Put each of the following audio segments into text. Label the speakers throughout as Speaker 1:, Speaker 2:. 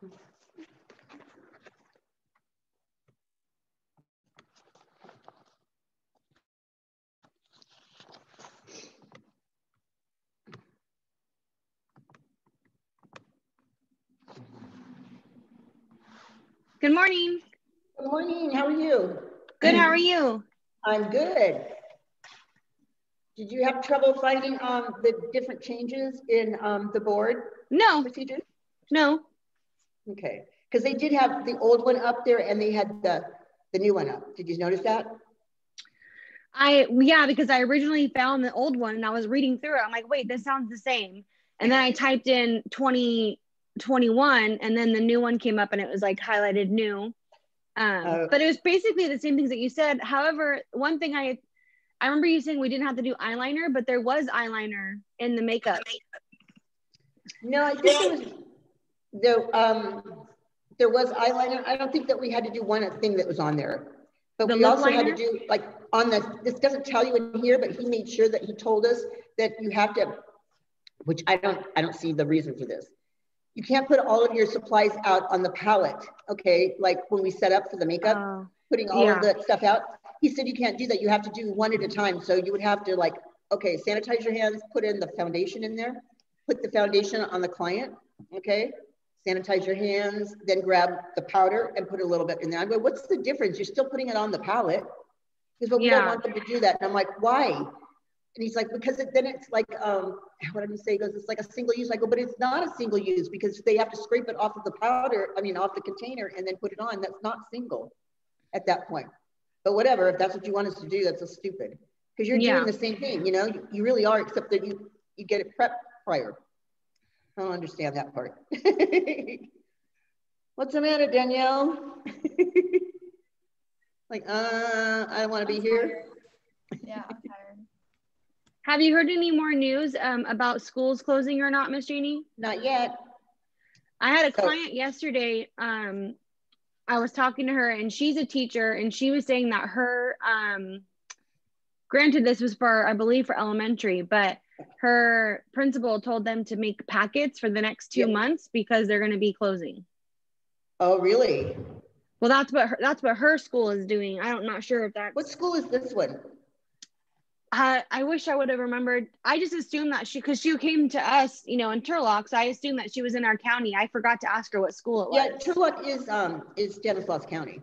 Speaker 1: Good morning.
Speaker 2: Good morning. How are you?
Speaker 1: Good. How are you?
Speaker 2: I'm good. Did you have trouble finding um, the different changes in um, the board
Speaker 1: No,
Speaker 2: procedures?
Speaker 1: no.
Speaker 2: Okay, because they did have the old one up there and they had the, the new one up. Did you notice that?
Speaker 1: I yeah, because I originally found the old one and I was reading through it. I'm like, wait, this sounds the same. And then I typed in 2021 and then the new one came up and it was like highlighted new. Um,
Speaker 2: Oh.
Speaker 1: but it was basically the same things that you said. However, one thing I I remember you saying we didn't have to do eyeliner, but there was eyeliner in the makeup.
Speaker 2: No, I think there was, there, um, there was eyeliner. I don't think that we had to do one thing that was on there. But
Speaker 1: The
Speaker 2: we also had to do, like, on the, this doesn't tell you in here, but he made sure that he told us that you have to, which I don't, I don't see the reason for this. You can't put all of your supplies out on the palette, okay? Like when we set up for the makeup,
Speaker 1: Oh,
Speaker 2: putting all of
Speaker 1: yeah.
Speaker 2: that stuff out. He said you can't do that. You have to do one at a time. So you would have to like, okay, sanitize your hands, put in the foundation in there, put the foundation on the client, okay? Sanitize your hands, then grab the powder and put a little bit in there. I go, what's the difference? You're still putting it on the palette. Because we don't want them to do that. And I'm like, why? And he's like, because it, then it's like, um, what did he say? He goes, it's like a single use. I go, but it's not a single use because they have to scrape it off of the powder, I mean, off the container and then put it on. That's not single at that point. But whatever, if that's what you want us to do, that's so stupid. Because you're
Speaker 1: Yeah.
Speaker 2: doing the same thing, you know, you, you really are, except that you, you get it prepped prior. I don't understand that part. What's the matter, Danielle? like, uh, I don't want to be here.
Speaker 3: Yeah, I'm tired.
Speaker 1: Have you heard any more news um, about schools closing or not, Miss Janie?
Speaker 2: Not yet.
Speaker 1: I had a
Speaker 2: So-
Speaker 1: client yesterday. Um, I was talking to her, and she's a teacher, and she was saying that her, um, granted, this was for, I believe, for elementary, but her principal told them to make packets for the next two
Speaker 2: Yep.
Speaker 1: months because they're going to be closing.
Speaker 2: Oh, really?
Speaker 1: Well, that's what her, that's what her school is doing. I don't not sure if that.
Speaker 2: What school is this one?
Speaker 1: I, I wish I would have remembered. I just assumed that she, because she came to us, you know, in Turlock, so I assumed that she was in our county. I forgot to ask her what school it was.
Speaker 2: Yeah, Turlock is, um, is Stanislaus County.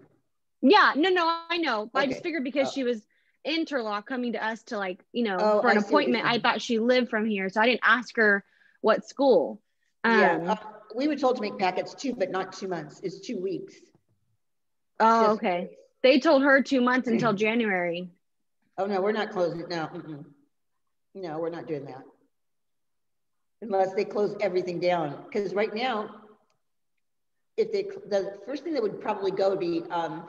Speaker 1: Yeah, no, no, I know. But I just figured because
Speaker 2: Oh.
Speaker 1: she was in Turlock coming to us to like, you know,
Speaker 2: Oh,
Speaker 1: for an
Speaker 2: I see what you're
Speaker 1: appointment, I thought she lived from here. So I didn't ask her what school. Um,
Speaker 2: Yeah, uh, we were told to make packets two, but not two months, it's two weeks.
Speaker 1: oh,
Speaker 2: just-
Speaker 1: okay. They told her two months until January.
Speaker 2: Oh, no, we're not closing, no, mm-mm. no, we're not doing that. Unless they close everything down, because right now, if they, the first thing that would probably go would be, um,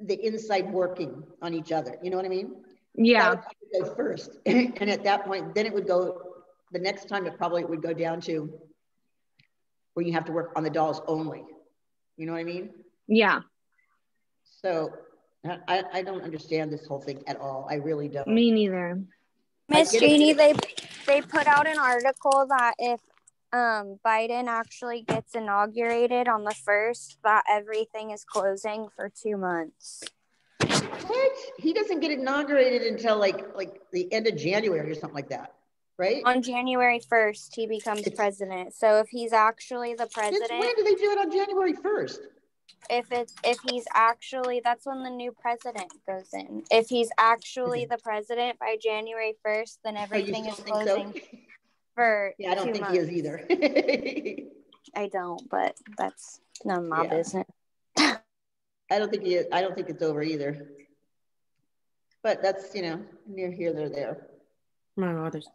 Speaker 2: the inside working on each other, you know what I mean?
Speaker 1: Yeah.
Speaker 2: Go first, and at that point, then it would go, the next time it probably would go down to where you have to work on the dolls only, you know what I mean?
Speaker 1: Yeah.
Speaker 2: So I, I- I don't understand this whole thing at all. I really don't.
Speaker 1: Me neither.
Speaker 3: Miss
Speaker 2: get.
Speaker 3: Jeannie, they they put out an article that if um, Biden actually gets inaugurated on the first, that everything is closing for two months.
Speaker 2: What? He doesn't get inaugurated until like, like the end of January or something like that, right?
Speaker 3: On January first, he becomes
Speaker 2: It's-
Speaker 3: president. So if he's actually the
Speaker 2: Since when do they do it on January first?
Speaker 3: if it's if he's actually that's when the new president goes in. If he's actually the president by January first, then
Speaker 2: Oh,
Speaker 3: everything is
Speaker 2: still
Speaker 3: closing? for
Speaker 2: Yeah, I don't think
Speaker 3: months.
Speaker 2: he is either.
Speaker 3: I don't, but that's none of my
Speaker 2: Yeah.
Speaker 3: business.
Speaker 2: I don't think he is, I don't think it's over either. But that's, you know, near here, they're there.
Speaker 4: Among others.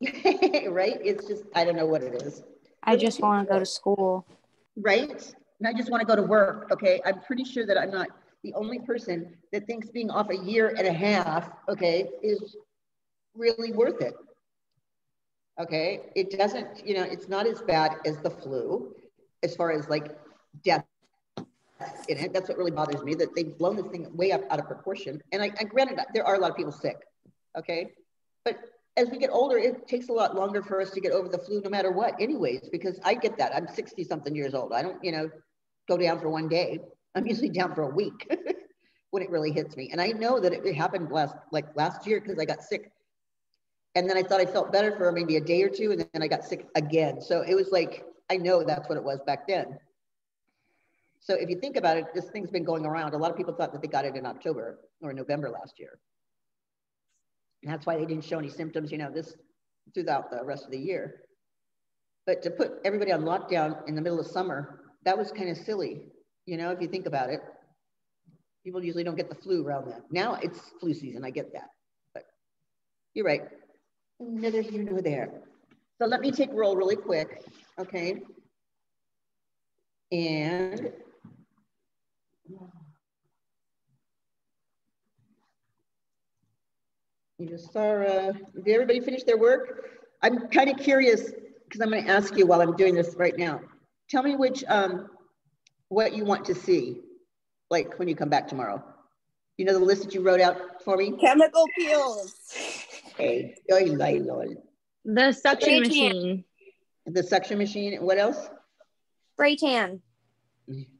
Speaker 2: Right? It's just, I don't know what it is.
Speaker 3: I just want to go to school.
Speaker 2: right? And I just want to go to work, okay? I'm pretty sure that I'm not the only person that thinks being off a year and a half, okay, is really worth it. Okay, it doesn't, you know, it's not as bad as the flu as far as like death in it. That's what really bothers me, that they've blown this thing way up out of proportion. And I, I granted there are a lot of people sick, okay? But as we get older, it takes a lot longer for us to get over the flu no matter what, anyways, because I get that. I'm 60 something years old. I don't, you know, go down for one day. I'm usually down for a week when it really hits me. And I know that it, happened last, like last year because I got sick. And then I thought I felt better for maybe a day or two. And then I got sick again. So it was like, I know that's what it was back then. So if you think about it, this thing's been going around. A lot of people thought that they got it in October or November last year. And that's why they didn't show any symptoms, you know, this throughout the rest of the year. But to put everybody on lockdown in the middle of summer, that was kind of silly, you know, if you think about it. People usually don't get the flu around then. Now it's flu season, I get that. But you're right. Neither here nor there. So let me take roll really quick, okay? And you Sarah, did everybody finish their work? I'm kind of curious because I'm going to ask you while I'm doing this right now. Tell me which, um, what you want to see, like when you come back tomorrow. You know the list that you wrote out for me?
Speaker 3: Chemical peels.
Speaker 2: Hey,
Speaker 1: the suction machine.
Speaker 2: The suction machine. What else?
Speaker 3: Spray tan.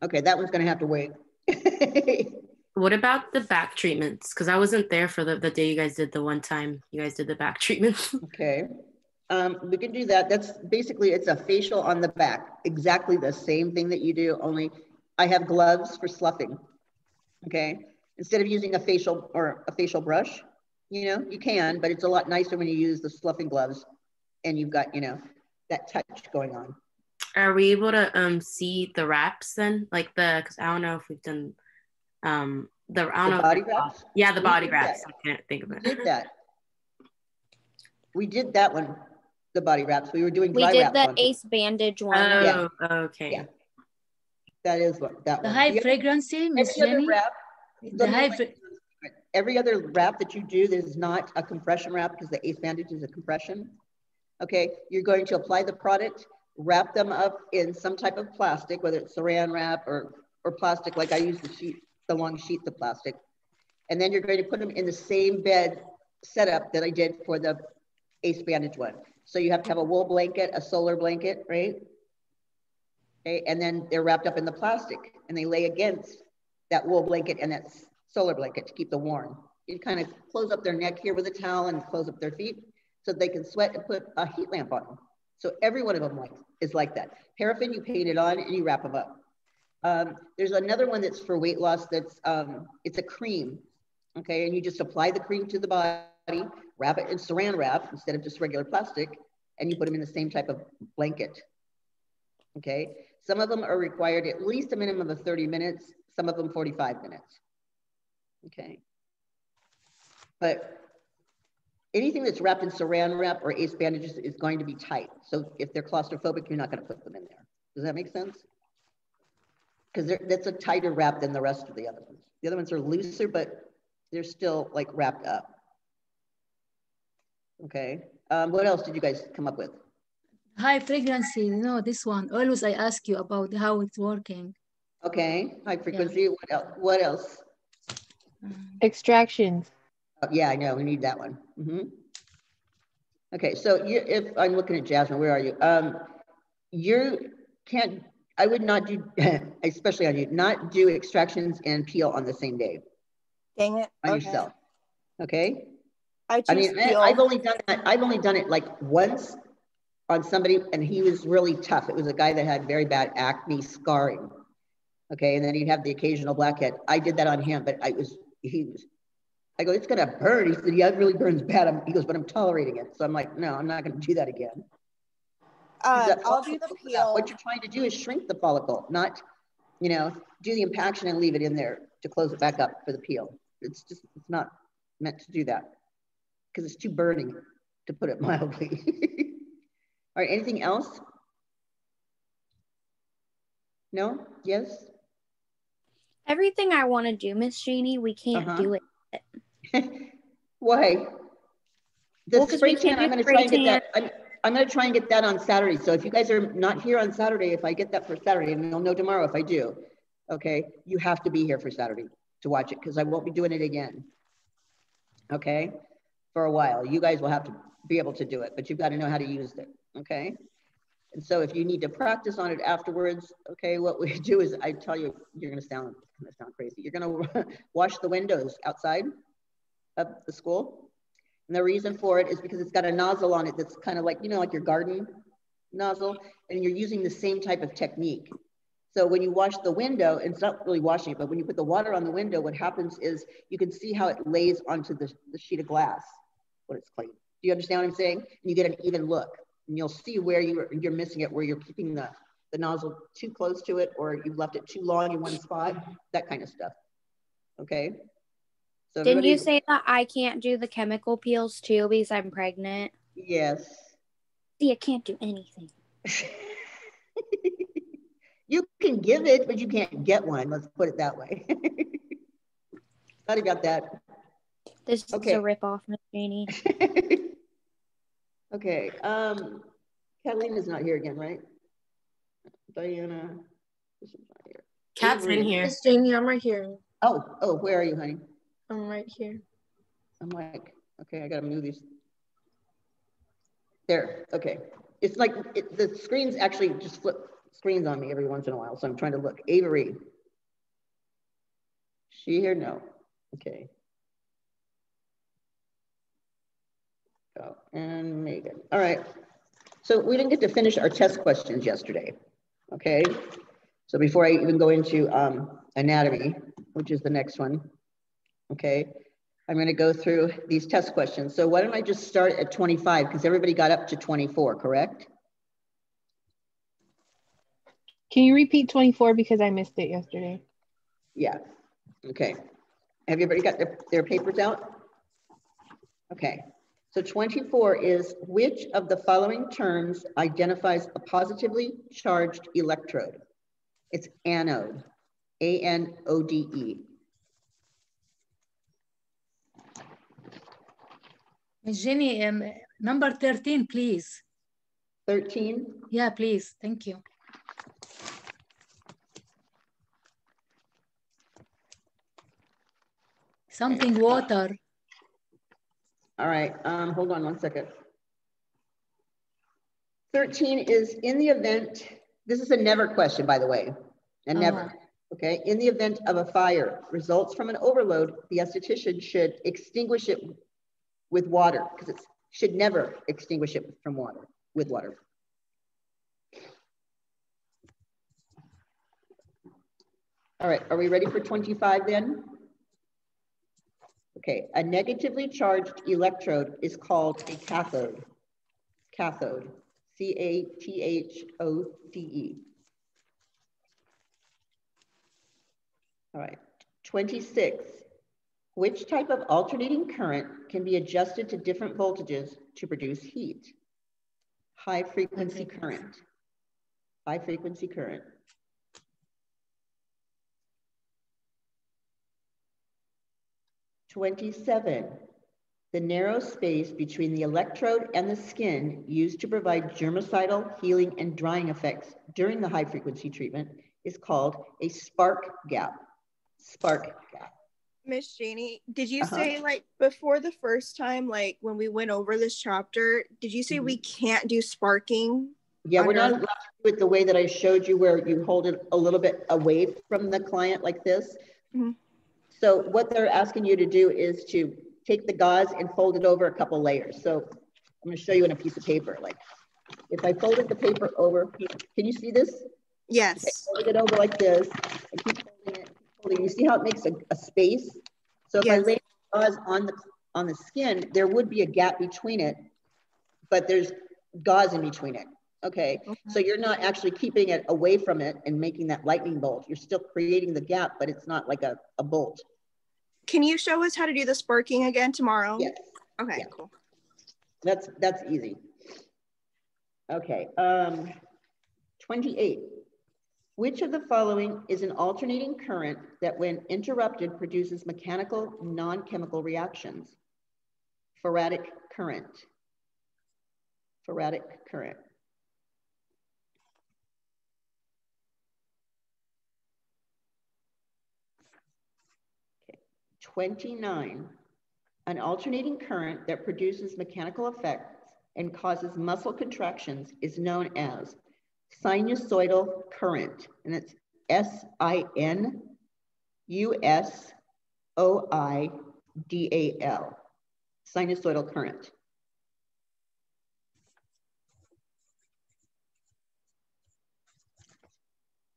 Speaker 2: Okay, that one's going to have to wait.
Speaker 4: What about the back treatments? Because I wasn't there for the, the day you guys did the one time you guys did the back treatments.
Speaker 2: okay. Um, we can do that. That's basically, it's a facial on the back. Exactly the same thing that you do, only I have gloves for sloughing. Okay. Instead of using a facial or a facial brush, you know, you can, but it's a lot nicer when you use the sloughing gloves and you've got, you know, that touch going on.
Speaker 4: Are we able to um see the wraps then? Like the, because I don't know if we've done um the I don't
Speaker 2: The
Speaker 4: know
Speaker 2: body wraps?
Speaker 4: yeah the
Speaker 2: We
Speaker 4: body wraps
Speaker 2: that.
Speaker 4: I can't think of
Speaker 2: We
Speaker 4: it
Speaker 2: did that. We did that one, the body wraps. We were doing
Speaker 3: We did
Speaker 2: wrap
Speaker 3: the
Speaker 2: ones.
Speaker 3: ace bandage one.
Speaker 4: oh okay
Speaker 2: Yeah. That is what, that
Speaker 5: The
Speaker 2: one.
Speaker 5: high
Speaker 2: The-
Speaker 5: frequency, Miss Jenny.
Speaker 2: wrap,
Speaker 5: The high, fr-
Speaker 2: every other wrap that you do that is not a compression wrap because the ace bandage is a compression. Okay, you're going to apply the product, wrap them up in some type of plastic, whether it's saran wrap or, or plastic, like I use the sheet, the long sheets of plastic. And then you're going to put them in the same bed setup that I did for the ace bandage one. So you have to have a wool blanket, a solar blanket, right? Okay, and then they're wrapped up in the plastic and they lay against that wool blanket and that s- solar blanket to keep them warm. You kind of close up their neck here with a towel and close up their feet so they can sweat and put a heat lamp on them. So every one of them like, is like that. Paraffin, you paint it on and you wrap them up. Um, there's another one that's for weight loss that's, um, it's a cream, okay? And you just apply the cream to the body, wrap it in saran wrap instead of just regular plastic, and you put them in the same type of blanket, okay? Some of them are required at least a minimum of 30 minutes, some of them 45 minutes, okay? But anything that's wrapped in saran wrap or ace bandages is going to be tight. So if they're claustrophobic, you're not gonna put them in there. Does that make sense? Because that's a tighter wrap than the rest of the other ones. The other ones are looser, but they're still like wrapped up. Okay, um, what else did you guys come up with?
Speaker 5: high frequency, you know, this one. Always I ask you about how it's working.
Speaker 2: Okay, high frequency, what else? What else?
Speaker 5: Um,
Speaker 6: Extractions.
Speaker 2: Oh, yeah, I know, we need that one. Mhm. Okay, so you, if, I'm looking at Jasmine, where are you? Um, you can't, I would not do, especially on you, not do extractions and peel on the same day
Speaker 3: Dang it.
Speaker 2: on
Speaker 3: Okay.
Speaker 2: yourself. Okay?
Speaker 3: I choose
Speaker 2: I mean, I-
Speaker 3: peel.
Speaker 2: I've only done that, I've only done it like once on somebody and he was really tough. It was a guy that had very bad acne scarring. Okay, and then he'd have the occasional blackhead. I did that on him, but I was, he was, I go, it's gonna burn. He said, yeah, it really burns bad. I'm- He goes, but I'm tolerating it. So I'm like, no, I'm not gonna do that again.
Speaker 3: Uh,
Speaker 2: That
Speaker 3: I'll do the peel.
Speaker 2: What you're trying to do is shrink the follicle, not, you know, do the impaction and leave it in there to close it back up for the peel. It's just, it's not meant to do that because it's too burning, to put it mildly. All right, anything else? No? Yes?
Speaker 3: Everything I want to do, Miss Jeannie, we can't
Speaker 2: Uh-huh.
Speaker 3: do it.
Speaker 2: Why? The
Speaker 3: Well,
Speaker 2: spray tan, I'm gonna try and get that, I'm, I'm gonna try and get that on Saturday. So if you guys are not here on Saturday, if I get that for Saturday, and you'll know tomorrow if I do, okay, you have to be here for Saturday to watch it, because I won't be doing it again. Okay, for a while. You guys will have to be able to do it, but you've got to know how to use it. Okay. And so if you need to practice on it afterwards, okay, what we do is I tell you, you're to sound, to sound crazy. You're to wash the windows outside of the school. And the reason for it is because it's got a nozzle on it that's kind of like, you know, like your garden nozzle, and you're using the same type of technique. So when you wash the window, and it's not really washing it, but when you put the water on the window, what happens is you can see how it lays onto the, the sheet of glass when it's clean. Do you understand what I'm saying? And you get an even look and you'll see where you you're missing it, where you're keeping the, the nozzle too close to it or you've left it too long in one spot, that kind of stuff. Okay.
Speaker 3: So Didn't you say that I can't do the chemical peels too because I'm pregnant?
Speaker 2: Yes.
Speaker 3: See, I can't do anything.
Speaker 2: you can give it, but you can't get one. Let's put it that way. You got that.
Speaker 3: This okay. is a ripoff, Miss Janie.
Speaker 2: Okay. Um, Kathleen is not here again, right? Diana.
Speaker 4: Kat's in here.
Speaker 6: Miss Janie, I'm right here.
Speaker 2: Oh, oh, where are you, honey?
Speaker 6: I'm right here.
Speaker 2: I'm like, okay, I gotta move these. There, okay. It's like it, the screens actually just flip screens on me every once in a while, so I'm trying to look. Avery. She here? No. Okay. Oh, and Megan. All right. So we didn't get to finish our test questions yesterday. Okay. So before I even go into um, anatomy, which is the next one, okay, I'm going to go through these test questions. So why don't I just start at 25 because everybody got up to 24, correct?
Speaker 6: Can you repeat 24 because I missed it yesterday?
Speaker 2: Yeah. Okay. Have everybody got their, their papers out? Okay. So 24 is which of the following terms identifies a positively charged electrode? It's anode, A-N-O-D-E.
Speaker 5: Jenny, um, number 13, please.
Speaker 2: 13?
Speaker 5: Yeah, please. Thank you. Something water.
Speaker 2: All right, um, hold on one second. 13 is in the event, this is a never question, by the way, and never, oh. okay? In the event of a fire results from an overload, the esthetician should extinguish it with water because it should never extinguish it from water, with water. All right, are we ready for 25 then? Okay, a negatively charged electrode is called a cathode. Cathode, C-A-T-H-O-D-E. All right, 26. Which type of alternating current can be adjusted to different voltages to produce heat? High frequency current. High frequency current. 27, the narrow space between the electrode and the skin used to provide germicidal healing and drying effects during the high frequency treatment is called a spark gap. Spark gap.
Speaker 7: Miss Janie, did you uh -huh. say like before the first time, like when we went over this chapter, did you say mm -hmm. we mm-hmm. can't do sparking?
Speaker 2: Yeah, we're not allowed to do it the way that I showed you where you hold it a little bit away from the client like this. Mm -hmm. So what they're asking you to do is to take the gauze and fold it over a couple layers. So I'm gonna show you in a piece of paper. Like if I folded the paper over, can you see this?
Speaker 7: Yes.
Speaker 2: Okay, fold it over like this. I keep folding it, folding. You see how it makes a, a space? So if yes. I lay gauze on the on the skin, there would be a gap between it, but there's gauze in between it. Okay. okay. So you're not actually keeping it away from it and making that lightning bolt. You're still creating the gap, but it's not like a, a bolt.
Speaker 7: Can you show us how to do the sparking again tomorrow?
Speaker 2: Yes.
Speaker 7: Okay, yeah. cool.
Speaker 2: That's that's easy. Okay. Um, 28. Which of the following is an alternating current that when interrupted produces mechanical non-chemical reactions? Faradic current. Faradic current. 29. An alternating current that produces mechanical effects and causes muscle contractions is known as sinusoidal current, and it's S-I-N-U-S-O-I-D-A-L, sinusoidal current.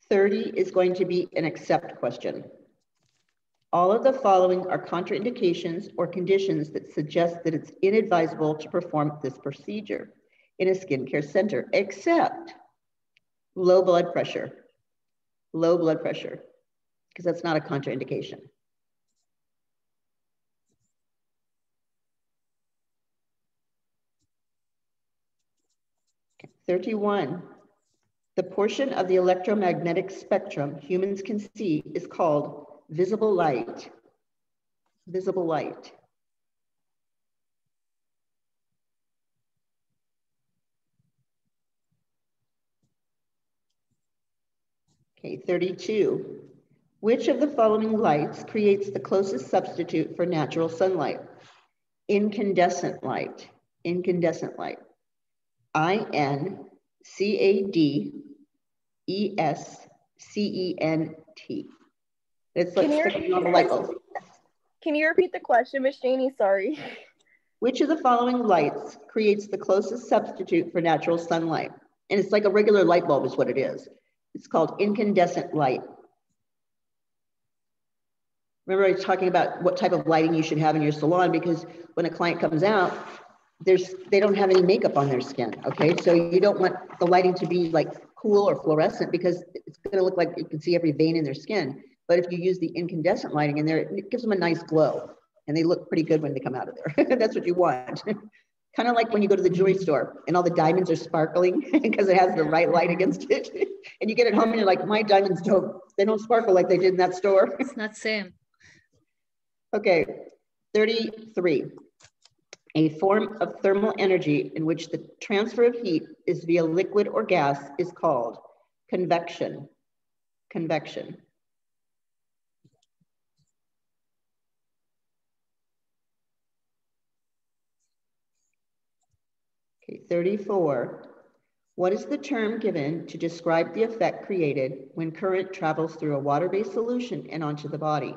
Speaker 2: Thirty is going to be an accept question. All of the following are contraindications or conditions that suggest that it's inadvisable to perform this procedure in a skincare center, except low blood pressure, low blood pressure, because that's not a contraindication. Okay, 31. The portion of the electromagnetic spectrum humans can see is called visible light. Visible light. Okay, 32. Which of the following lights creates the closest substitute for natural sunlight? Incandescent light. Incandescent light. I It's like
Speaker 7: Can you,
Speaker 2: on the light bulb.
Speaker 7: can you repeat the question, Miss Janie? Sorry.
Speaker 2: Which of the following lights creates the closest substitute for natural sunlight? And it's like a regular light bulb is what it is. It's called incandescent light. Remember I was talking about what type of lighting you should have in your salon because when a client comes out, there's they don't have any makeup on their skin. Okay, so you don't want the lighting to be like cool or fluorescent because it's going to look like you can see every vein in their skin. But if you use the incandescent lighting in there, it gives them a nice glow and they look pretty good when they come out of there. That's what you want. kind of like when you go to the jewelry store and all the diamonds are sparkling because it has the right light against it. and you get it home and you're like, my diamonds don't, they don't sparkle like they did in that store.
Speaker 5: It's not same.
Speaker 2: okay, 33 a form of thermal energy in which the transfer of heat is via liquid or gas is called convection. Convection. Okay, 34. What is the term given to describe the effect created when current travels through a water-based solution and onto the body?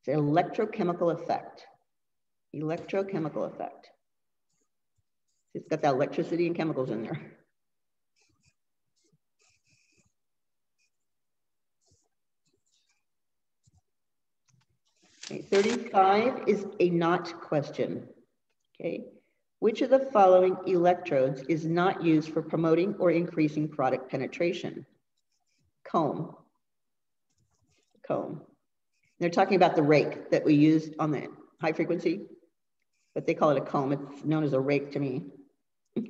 Speaker 2: It's an electrochemical effect electrochemical effect. It's got that electricity and chemicals in there. Okay, 35 is a not question. Okay, which of the following electrodes is not used for promoting or increasing product penetration? Comb. Comb. They're talking about the rake that we use on the high frequency but they call it a comb. It's known as a rake to me. All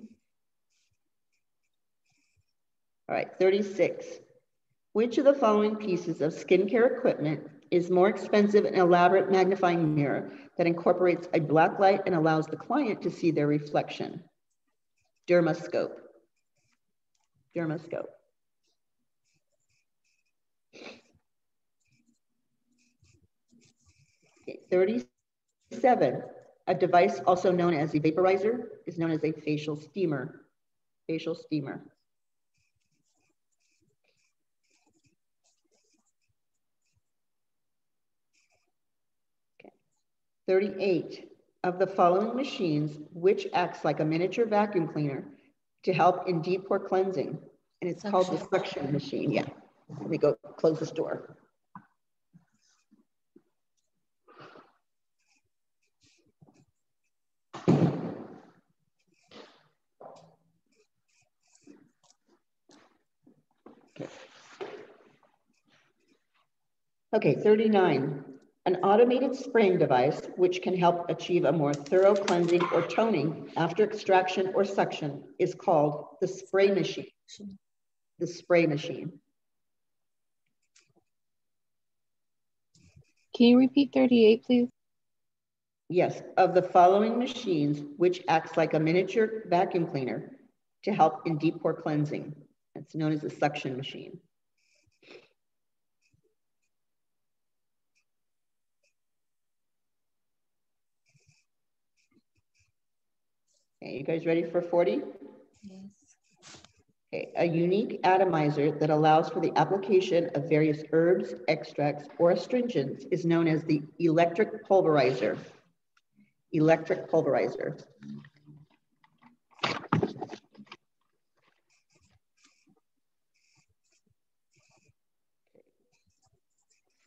Speaker 2: right, 36. Which of the following pieces of skincare equipment is more expensive an elaborate magnifying mirror that incorporates a black light and allows the client to see their reflection? Dermascope. Dermascope. Okay, 37. A device also known as a vaporizer is known as a facial steamer. Facial steamer. 38. Of the following machines, which acts like a miniature vacuum cleaner to help in deep pore cleansing? And it's suction. called the suction machine. Yeah. Let me go close this door. Okay, 39. An automated spraying device which can help achieve a more thorough cleansing or toning after extraction or suction is called the spray machine. The spray machine.
Speaker 6: Can you repeat 38, please?
Speaker 2: Yes, of the following machines, which acts like a miniature vacuum cleaner to help in deep pore cleansing. It's known as a suction machine. Okay, you guys ready for 40?
Speaker 5: Yes.
Speaker 2: Okay, a unique atomizer that allows for the application of various herbs, extracts, or astringents is known as the electric pulverizer. Electric pulverizer.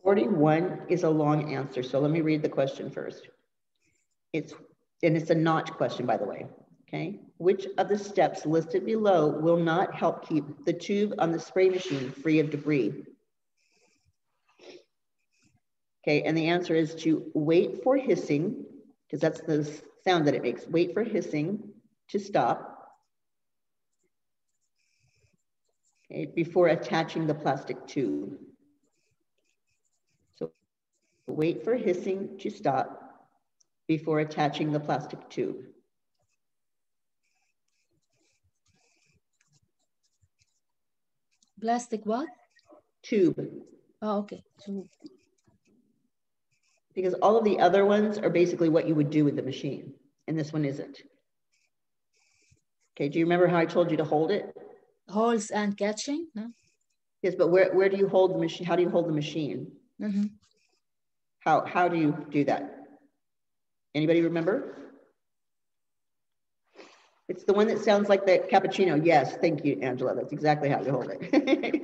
Speaker 2: Forty-one is a long answer, so let me read the question first. It's, and it's a not question, by the way, okay? Which of the steps listed below will not help keep the tube on the spray machine free of debris? Okay, and the answer is to wait for hissing, because that's the sound that it makes. Wait for hissing to stop. Okay, before attaching the plastic tube. So wait for hissing to stop before attaching the plastic tube.
Speaker 5: Plastic what?
Speaker 2: Tube.
Speaker 5: Oh, okay. Tube.
Speaker 2: Because all of the other ones are basically what you would do with the machine, and this one isn't. Okay, do you remember how I told you to hold it?
Speaker 5: Holes and catching? No?
Speaker 2: Yes, but where, where do you hold the machine? How do you hold the machine?
Speaker 5: Mm -hmm.
Speaker 2: How, how do you do that? Anybody remember? It's the one that sounds like the cappuccino. Yes, thank you, Angela. That's exactly how you hold it.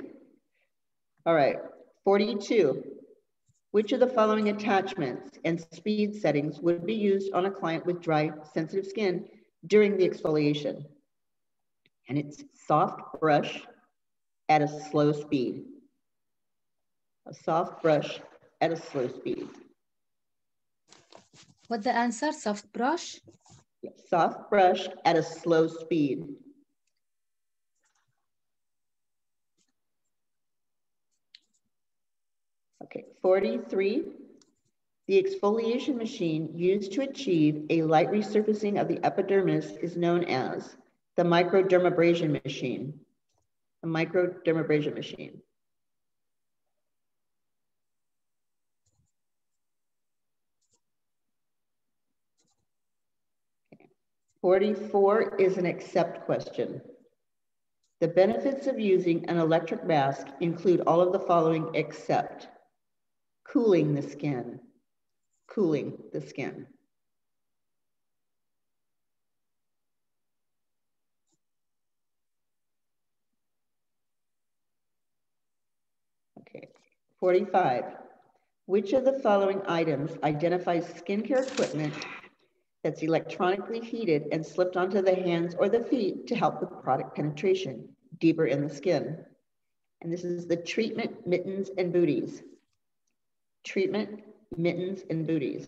Speaker 2: All right, 42. Which of the following attachments and speed settings would be used on a client with dry, sensitive skin during the exfoliation? And it's soft brush at a slow speed. A soft brush at a slow speed.
Speaker 5: What the answer? Soft brush?
Speaker 2: Soft brush at a slow speed. Okay, 43. The exfoliation machine used to achieve a light resurfacing of the epidermis is known as the microdermabrasion machine. The microdermabrasion machine. 44 is an accept question. The benefits of using an electric mask include all of the following except cooling the skin, cooling the skin. Okay, 45. Which of the following items identifies skincare equipment that's electronically heated and slipped onto the hands or the feet to help with product penetration deeper in the skin. And this is the treatment mittens and booties. Treatment mittens and booties.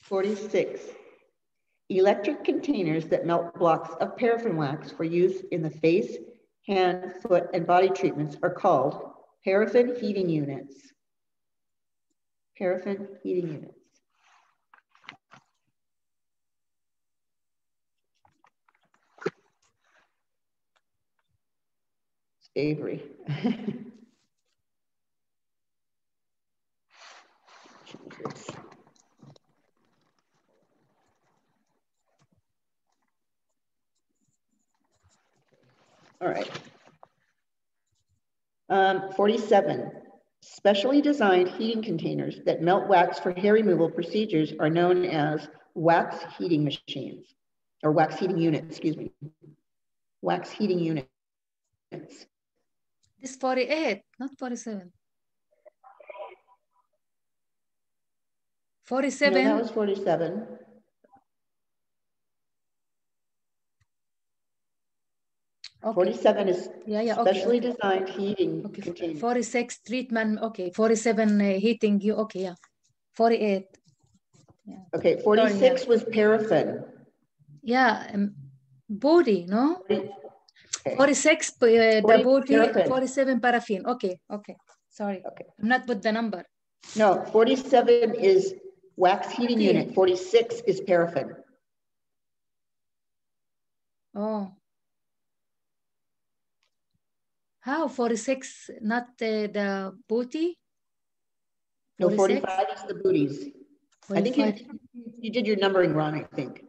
Speaker 2: Forty-six. Electric containers that melt blocks of paraffin wax for use in the face, hand, foot, and body treatments are called paraffin heating units. Paraffin heating units. Avery. All right. Um, 47. Specially designed heating containers that melt wax for hair removal procedures are known as wax heating machines, or wax heating units, excuse me. Wax heating units.
Speaker 5: This 48, not 47. 47.
Speaker 2: No, that was 47.
Speaker 5: Okay.
Speaker 2: 47 is
Speaker 5: Yeah, yeah, okay.
Speaker 2: specially
Speaker 5: okay.
Speaker 2: designed heating
Speaker 5: Okay,
Speaker 2: containers.
Speaker 5: 46 treatment, okay, 47 uh, heating, you, okay, yeah. 48,
Speaker 2: Okay, 46 was paraffin.
Speaker 5: yeah, um, body, no?
Speaker 2: Okay.
Speaker 5: 46, uh, the body,
Speaker 2: paraffin.
Speaker 5: 47 paraffin, okay, okay, sorry.
Speaker 2: Okay.
Speaker 5: I'm not put the number.
Speaker 2: No, 47 is wax heating unit. 46 is paraffin.
Speaker 5: Oh, How 46, not the, the booty?
Speaker 2: No, 45 is the booties. I think you, you did your numbering wrong, I think.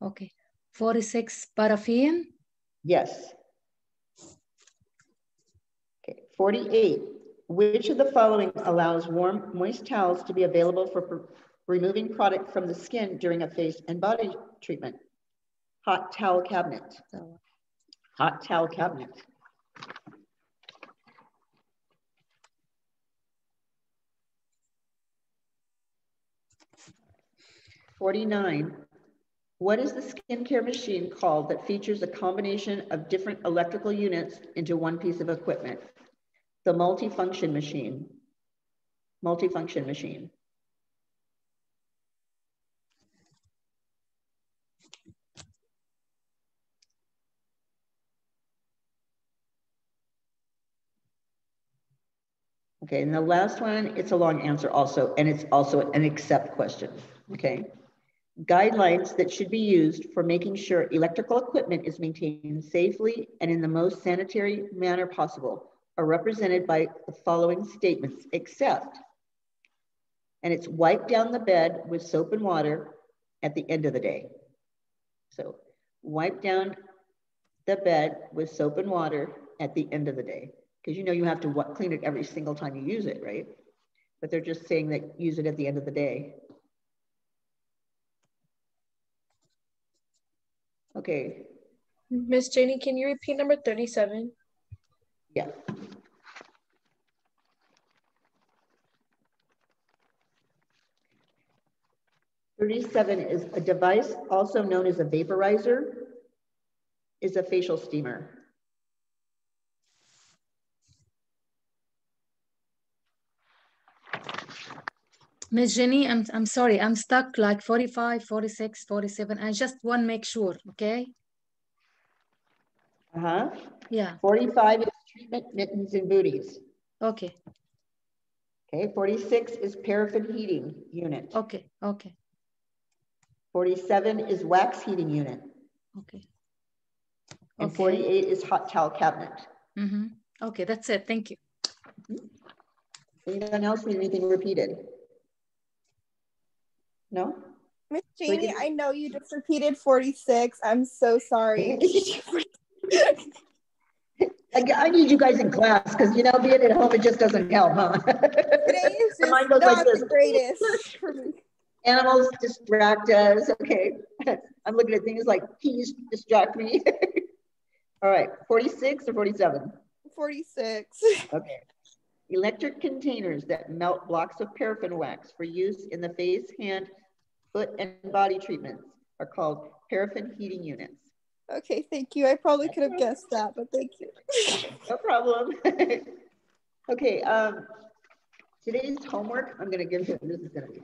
Speaker 5: Okay. 46 paraffin.
Speaker 2: Yes. Okay, 48. Which of the following allows warm, moist towels to be available for removing product from the skin during a face and body treatment? Hot towel cabinet.
Speaker 5: So,
Speaker 2: Hot towel cabinet. Forty-nine. What is the skincare machine called that features a combination of different electrical units into one piece of equipment? The multifunction machine. Multifunction machine. Okay, and the last one, it's a long answer also, and it's also an accept question, okay? Guidelines that should be used for making sure electrical equipment is maintained safely and in the most sanitary manner possible are represented by the following statements, except, and it's wipe down the bed with soap and water at the end of the day. So wipe down the bed with soap and water at the end of the day. Because you know you have to wa- clean it every single time you use it, right? But they're just saying that use it at the end of the day. Okay,
Speaker 8: Miss Janie, can you repeat number 37?
Speaker 2: yeah. Thirty-seven is a device also known as a vaporizer, is a facial steamer.
Speaker 5: Miss Jenny, I'm, I'm sorry, I'm stuck like 45, 46, 47. I just want to make sure, okay?
Speaker 2: Uh-huh.
Speaker 5: Yeah,
Speaker 2: Forty-five is treatment mittens and booties.
Speaker 5: okay,
Speaker 2: Okay, forty-six is paraffin heating unit.
Speaker 5: okay, okay,
Speaker 2: Forty-seven is wax heating unit.
Speaker 5: okay.
Speaker 2: And
Speaker 5: Okay.
Speaker 2: forty-eight is hot towel cabinet.
Speaker 5: Mm-hmm. Okay, that's it. Thank you.
Speaker 2: Anyone else need anything repeated? No?
Speaker 7: Miss Janie,
Speaker 2: can-
Speaker 7: I know you just repeated 46. I'm so sorry.
Speaker 2: I, I need you guys in class because you know being at home it just doesn't help, huh?
Speaker 7: Today is just
Speaker 2: Mine
Speaker 7: not
Speaker 2: like this.
Speaker 7: the greatest for me.
Speaker 2: Animals distract us. Okay, I'm looking at things like peas distract me. All right, 46 or 47?
Speaker 7: 46.
Speaker 2: Okay. Electric containers that melt blocks of paraffin wax for use in the face, hand, foot, and body treatments are called paraffin heating units.
Speaker 7: Okay, thank you. I probably could have guessed that, but thank you.
Speaker 2: No problem. okay, um, today's homework, I'm gonna give you, this is gonna be.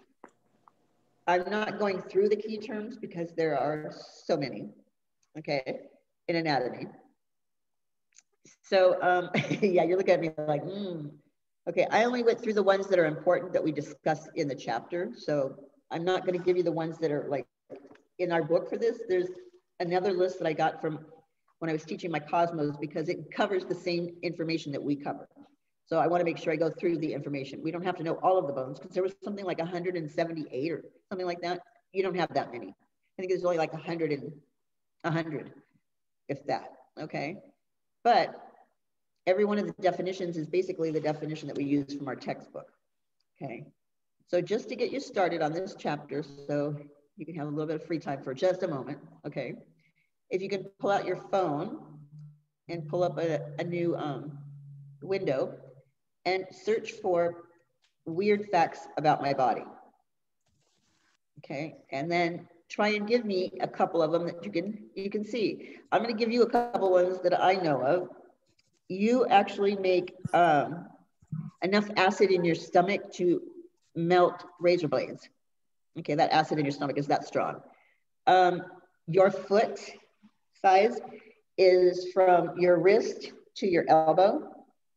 Speaker 2: I'm not going through the key terms because there are so many, okay, in anatomy. So, um, yeah, you're looking at me like, hmm. Okay, I only went through the ones that are important that we discussed in the chapter. So I'm not gonna give you the ones that are like in our book for this. There's another list that I got from when I was teaching my Cosmos because it covers the same information that we cover. So I want to make sure I go through the information. We don't have to know all of the bones because there was something like 178 or something like that. You don't have that many. I think there's only like 100 and 100, if that. Okay. But every one of the definitions is basically the definition that we use from our textbook. Okay. So just to get you started on this chapter, so you can have a little bit of free time for just a moment. Okay. If you can pull out your phone and pull up a, a new um, window and search for weird facts about my body. Okay, and then try and give me a couple of them that you can you can see. I'm going to give you a couple ones that I know of. You actually make um, enough acid in your stomach to melt razor blades. Okay, that acid in your stomach is that strong. Um, your foot size is from your wrist to your elbow.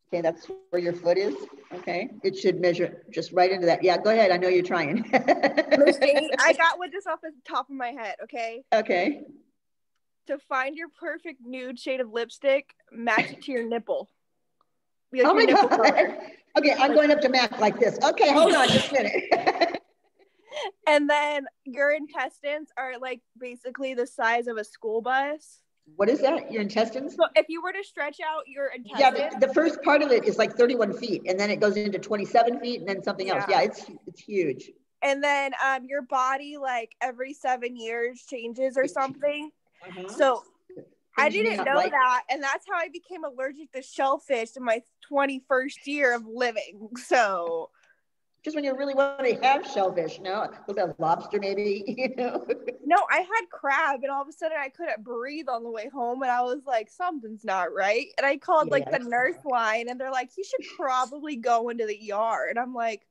Speaker 2: Okay, that's where your foot is. Okay, it should measure just right into that. Yeah, go ahead. I know you're trying.
Speaker 7: I got one just off the top of my head, okay?
Speaker 2: okay,
Speaker 7: to find your perfect nude shade of lipstick, match it to your nipple. Like
Speaker 2: oh my God. Okay, I'm going up to Mac like this. Okay, hold on just a minute.
Speaker 7: And then your intestines are like basically the size of a school bus.
Speaker 2: what is that? Your intestines?
Speaker 7: So if you were to stretch out your
Speaker 2: Yeah,
Speaker 7: intestines,
Speaker 2: but the first part of it is like 31 feet and then it goes into 27 feet and then something else.
Speaker 7: Yeah.
Speaker 2: Yeah, it's it's huge.
Speaker 7: and then um your body like every seven years changes or something.
Speaker 2: Uh-huh.
Speaker 7: So I
Speaker 2: Things you may
Speaker 7: didn't know
Speaker 2: like.
Speaker 7: that, and that's how I became allergic to shellfish in my 21st year of living. So
Speaker 2: Just when you really want to have shellfish, no? Bit of lobster maybe, you know?
Speaker 7: no, I had crab, and all of a sudden I couldn't breathe on the way home, and I was like, something's not right. And I called like the nurse line, and they're like, you should probably go into the ER. And I'm like,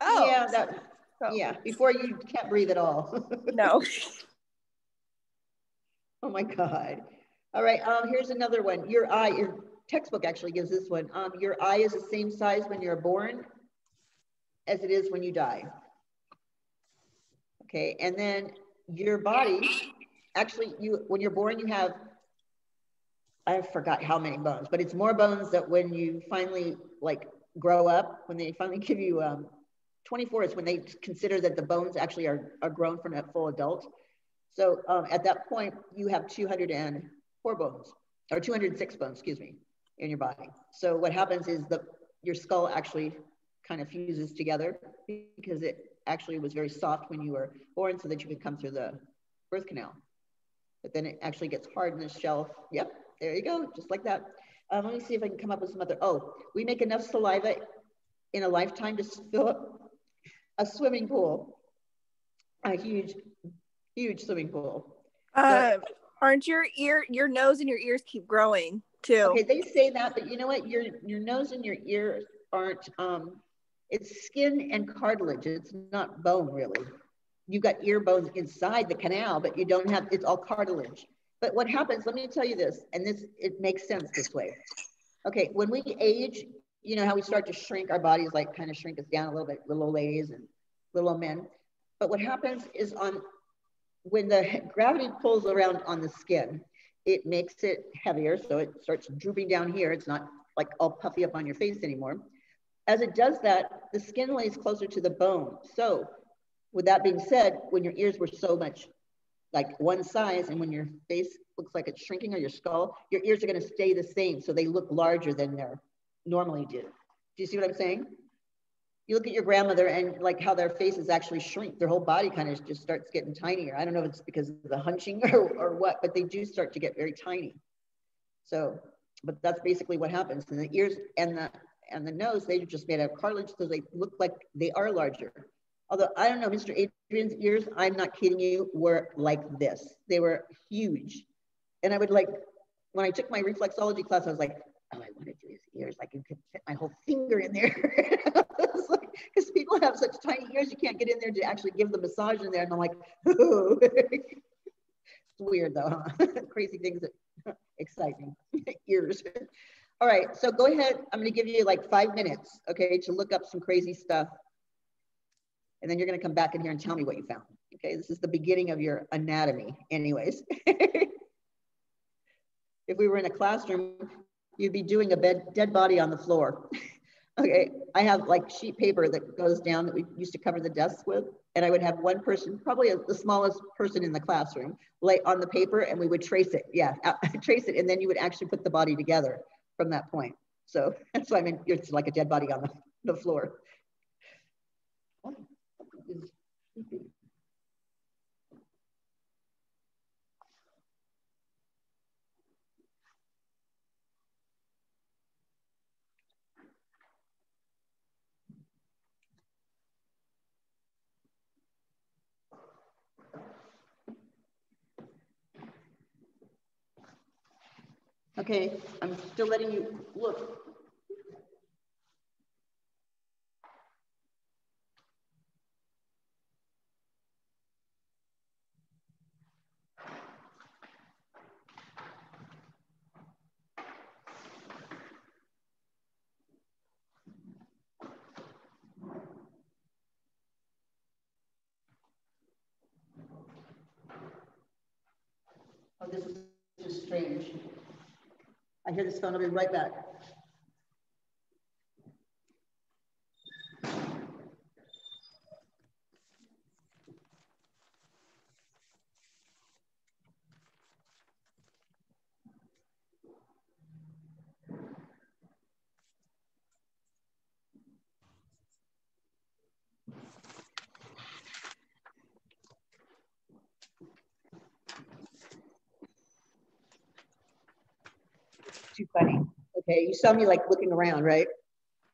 Speaker 7: oh,
Speaker 2: Yeah, that,
Speaker 7: So,
Speaker 2: yeah, before you can't breathe at all.
Speaker 7: no.
Speaker 2: Oh my God. All right, um, here's another one. Your eye, your textbook actually gives this one. Um, your eye is the same size when you're born as it is when you die. Okay, and then your body, actually, you when you're born, you have I forgot how many bones, but it's more bones that when you finally like grow up, when they finally give you um, 24 is when they consider that the bones actually are, are grown from a full adult. So um, at that point, you have 204 bones, or 206 bones, excuse me, in your body. So what happens is the your skull actually kind of fuses together because it actually was very soft when you were born so that you could come through the birth canal. But then it actually gets hard in the shell. Yep, there you go, just like that. Um, let me see if I can come up with some other, oh, we make enough saliva in a lifetime to fill up a swimming pool, a huge, huge swimming pool.
Speaker 7: Uh, aren't your ear, your nose and your ears keep growing too?
Speaker 2: Okay, they say that, but you know what? Your your nose and your ears aren't. Um, it's skin and cartilage. It's not bone really. You've got ear bones inside the canal, but you don't have. It's all cartilage. But what happens? Let me tell you this, and this it makes sense this way. Okay, when we age, you know how we start to shrink. Our bodies like kind of shrink us down a little bit, little ladies and little men. But what happens is on when the gravity pulls around on the skin, it makes it heavier. So it starts drooping down here. It's not like all puffy up on your face anymore. As it does that, the skin lays closer to the bone. So with that being said, when your ears were so much like one size and when your face looks like it's shrinking or your skull, your ears are gonna stay the same. So they look larger than they normally do. Do you see what I'm saying? You look at your grandmother and like how their faces actually shrink, their whole body kind of just starts getting tinier. I don't know if it's because of the hunching or, or what, but they do start to get very tiny. So, but that's basically what happens. And the ears and the and the nose, they're just made out of cartilage, so they look like they are larger. Although I don't know, Mr. Adrian's ears, I'm not kidding you, were like this. They were huge. And I would like, when I took my reflexology class, I was like, oh, I want to do his ears. Like I can fit my whole finger in there. Because like, people have such tiny ears, you can't get in there to actually give the massage in there. And I'm like, it's weird though, huh? Crazy things that excite me. ears. All right, so go ahead. I'm going to give you like five minutes, okay, to look up some crazy stuff. And then you're going to come back in here and tell me what you found. Okay, this is the beginning of your anatomy, anyways. if we were in a classroom, you'd be doing a bed, dead body on the floor. okay, I have like sheet paper that goes down that we used to cover the desks with. And I would have one person, probably the smallest person in the classroom, lay on the paper and we would trace it. Yeah, trace it. And then you would actually put the body together from that point. So that's why I mean, it's like a dead body on the, the floor. Okay, I'm still letting you look. Oh, this is strange. I hear this phone. I'll be right back. too funny. Okay, you saw me like looking around, right?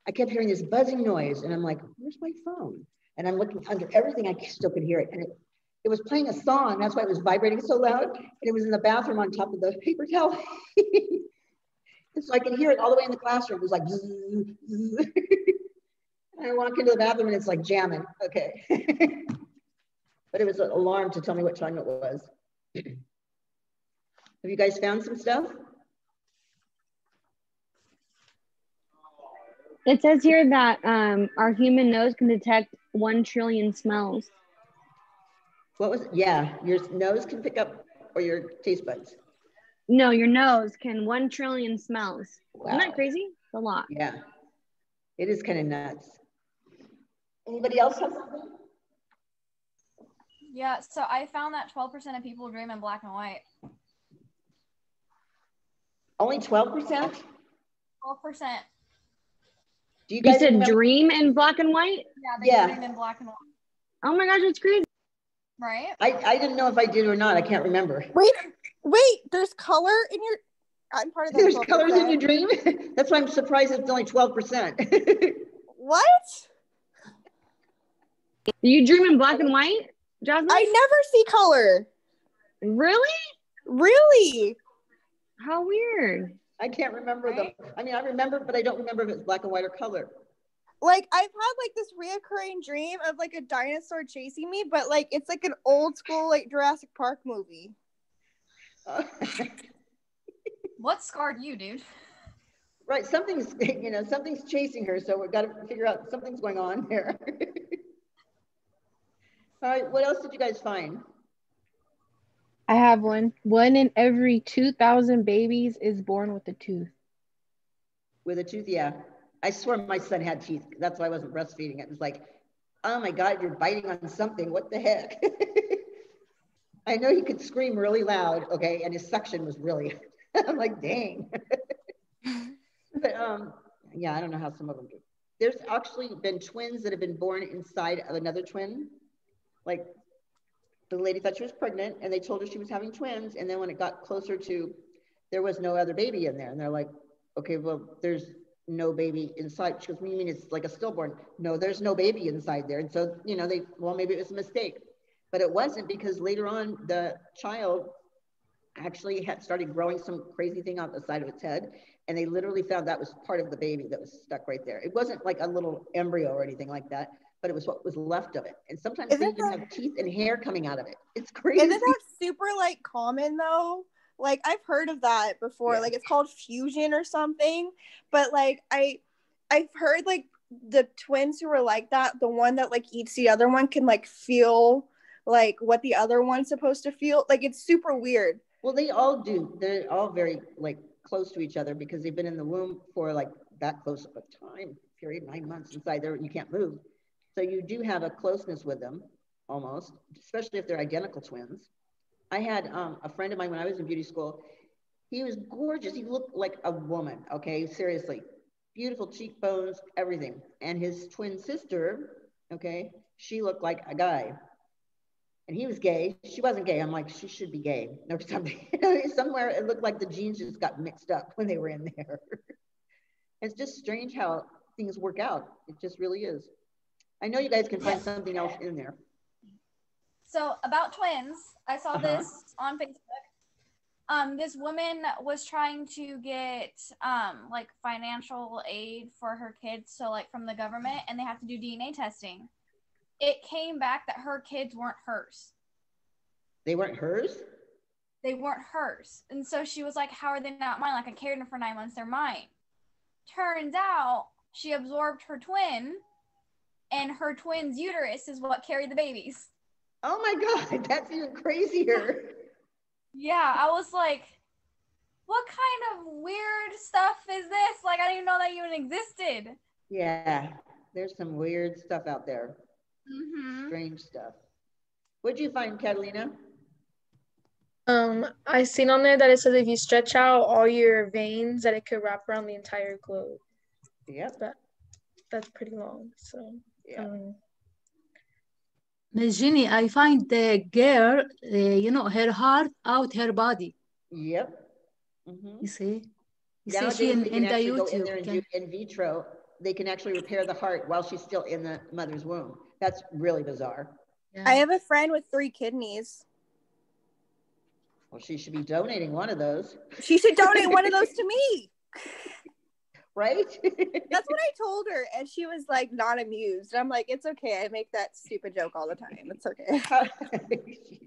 Speaker 2: I kept hearing this buzzing noise, and I'm like, "Where's my phone?" And I'm looking under everything. I still could hear it, and it, it was playing a song. That's why it was vibrating so loud. And it was in the bathroom on top of the paper towel. and so I could hear it all the way in the classroom. It was like, and I walk into the bathroom, and it's like jamming. Okay, but it was an alarm to tell me what time it was. Have you guys found some stuff?
Speaker 1: It says here that um, our human nose can detect one trillion smells.
Speaker 2: What was it? Yeah, your nose can pick up, or your taste buds.
Speaker 1: No, your nose can one trillion smells.
Speaker 2: Wow.
Speaker 1: Isn't that crazy? It's a lot.
Speaker 2: Yeah, it is kind of nuts. Anybody else have something?
Speaker 9: Yeah, so I found that 12% of people dream in black and white.
Speaker 2: Only 12%?
Speaker 9: 12%.
Speaker 2: Do you
Speaker 1: You
Speaker 2: guys
Speaker 1: said
Speaker 2: remember-
Speaker 1: dream in black and white?
Speaker 9: Yeah, they
Speaker 2: Yeah.
Speaker 9: dream in black and white.
Speaker 1: Oh my gosh, it's crazy.
Speaker 9: Right?
Speaker 2: I, I didn't know if I did or not. I can't remember.
Speaker 7: Wait, wait, there's color in your I'm part of that.
Speaker 2: There's colors in your dream? That's why I'm surprised it's only 12%.
Speaker 7: What?
Speaker 1: Do you dream in black and white, Jasmine?
Speaker 7: I never see color.
Speaker 1: really?
Speaker 7: Really?
Speaker 1: How weird.
Speaker 2: I can't remember them. I mean, I remember, but I don't remember if it's black and white or color.
Speaker 7: Like I've had like this reoccurring dream of like a dinosaur chasing me, but like it's like an old school like Jurassic Park movie.
Speaker 9: What scarred you, dude?
Speaker 2: right, something's, you know, something's chasing her, so we've got to figure out something's going on here. All right, what else did you guys find?
Speaker 6: I have one. One in every 2,000 babies is born with a tooth.
Speaker 2: With a tooth, yeah. I swear my son had teeth. That's why I wasn't breastfeeding. It was like, oh my God, you're biting on something. What the heck? I know he could scream really loud, okay, and his suction was really, I'm like, dang. but um, yeah, I don't know how some of them do. There's actually been twins that have been born inside of another twin. Like the lady thought she was pregnant and they told her she was having twins. And then when it got closer to, there was no other baby in there. And they're like, okay, well, there's no baby inside. She goes, what do you mean it's like a stillborn? No, there's no baby inside there. And so, you know, they, well, maybe it was a mistake. But it wasn't because later on the child actually had started growing some crazy thing on the side of its head. And they literally found that was part of the baby that was stuck right there. It wasn't like a little embryo or anything like that, but it was what was left of it. And sometimes they
Speaker 7: Isn't
Speaker 2: even
Speaker 7: that-
Speaker 2: have teeth and hair coming out of it. It's crazy.
Speaker 7: Isn't that super like common though? Like I've heard of that before.
Speaker 2: Yeah.
Speaker 7: Like it's called fusion or something. But like I I've heard like the twins who are like that, the one that like eats the other one can like feel like what the other one's supposed to feel. Like it's super weird.
Speaker 2: Well, they all do. They're all very like close to each other because they've been in the womb for like that close of a time period, nine months inside there. You can't move. So you do have a closeness with them almost, especially if they're identical twins. I had um, a friend of mine when I was in beauty school. He was gorgeous. He looked like a woman. Okay, seriously, beautiful cheekbones, everything. And his twin sister, okay, she looked like a guy and he was gay. She wasn't gay. I'm like, she should be gay or something. Somewhere it looked like the genes just got mixed up when they were in there. it's just strange how things work out. It just really is. I know you guys can find something else in there.
Speaker 9: So about twins, I saw
Speaker 2: Uh-huh.
Speaker 9: this on Facebook. Um, this woman was trying to get um like financial aid for her kids, so like from the government, and they have to do DNA testing. It came back that her kids weren't hers.
Speaker 2: They weren't hers.
Speaker 9: They weren't hers, and so she was like, "How are they not mine? Like I carried them for nine months. They're mine." Turns out she absorbed her twin, and her twin's uterus is what carried the babies.
Speaker 2: Oh my God, that's even crazier.
Speaker 9: Yeah, I was like, what kind of weird stuff is this? Like, I didn't even know that even existed.
Speaker 2: Yeah, there's some weird stuff out there.
Speaker 9: Mm-hmm.
Speaker 2: Strange stuff. What'd you find, Catalina?
Speaker 8: Um, I seen on there that it says if you stretch out all your veins, that it could wrap around the entire globe.
Speaker 2: Yep.
Speaker 8: But that's pretty long. So
Speaker 2: Yeah.
Speaker 8: um,
Speaker 5: Miss Jenny, I find the girl, uh, you know, her heart out her body.
Speaker 2: Yep. Mhm.
Speaker 5: You see? You see, she in, in the
Speaker 2: actually go in
Speaker 5: YouTube. can-
Speaker 2: in vitro. They can actually repair the heart while she's still in the mother's womb. That's really bizarre.
Speaker 7: I have a friend with three kidneys.
Speaker 2: Well, she should be donating one of those,
Speaker 7: She should donate one of those to me.
Speaker 2: right?
Speaker 7: That's what I told her, and she was like not amused. And I'm like, it's okay. I make that stupid joke all the time. It's okay.
Speaker 2: Jeez.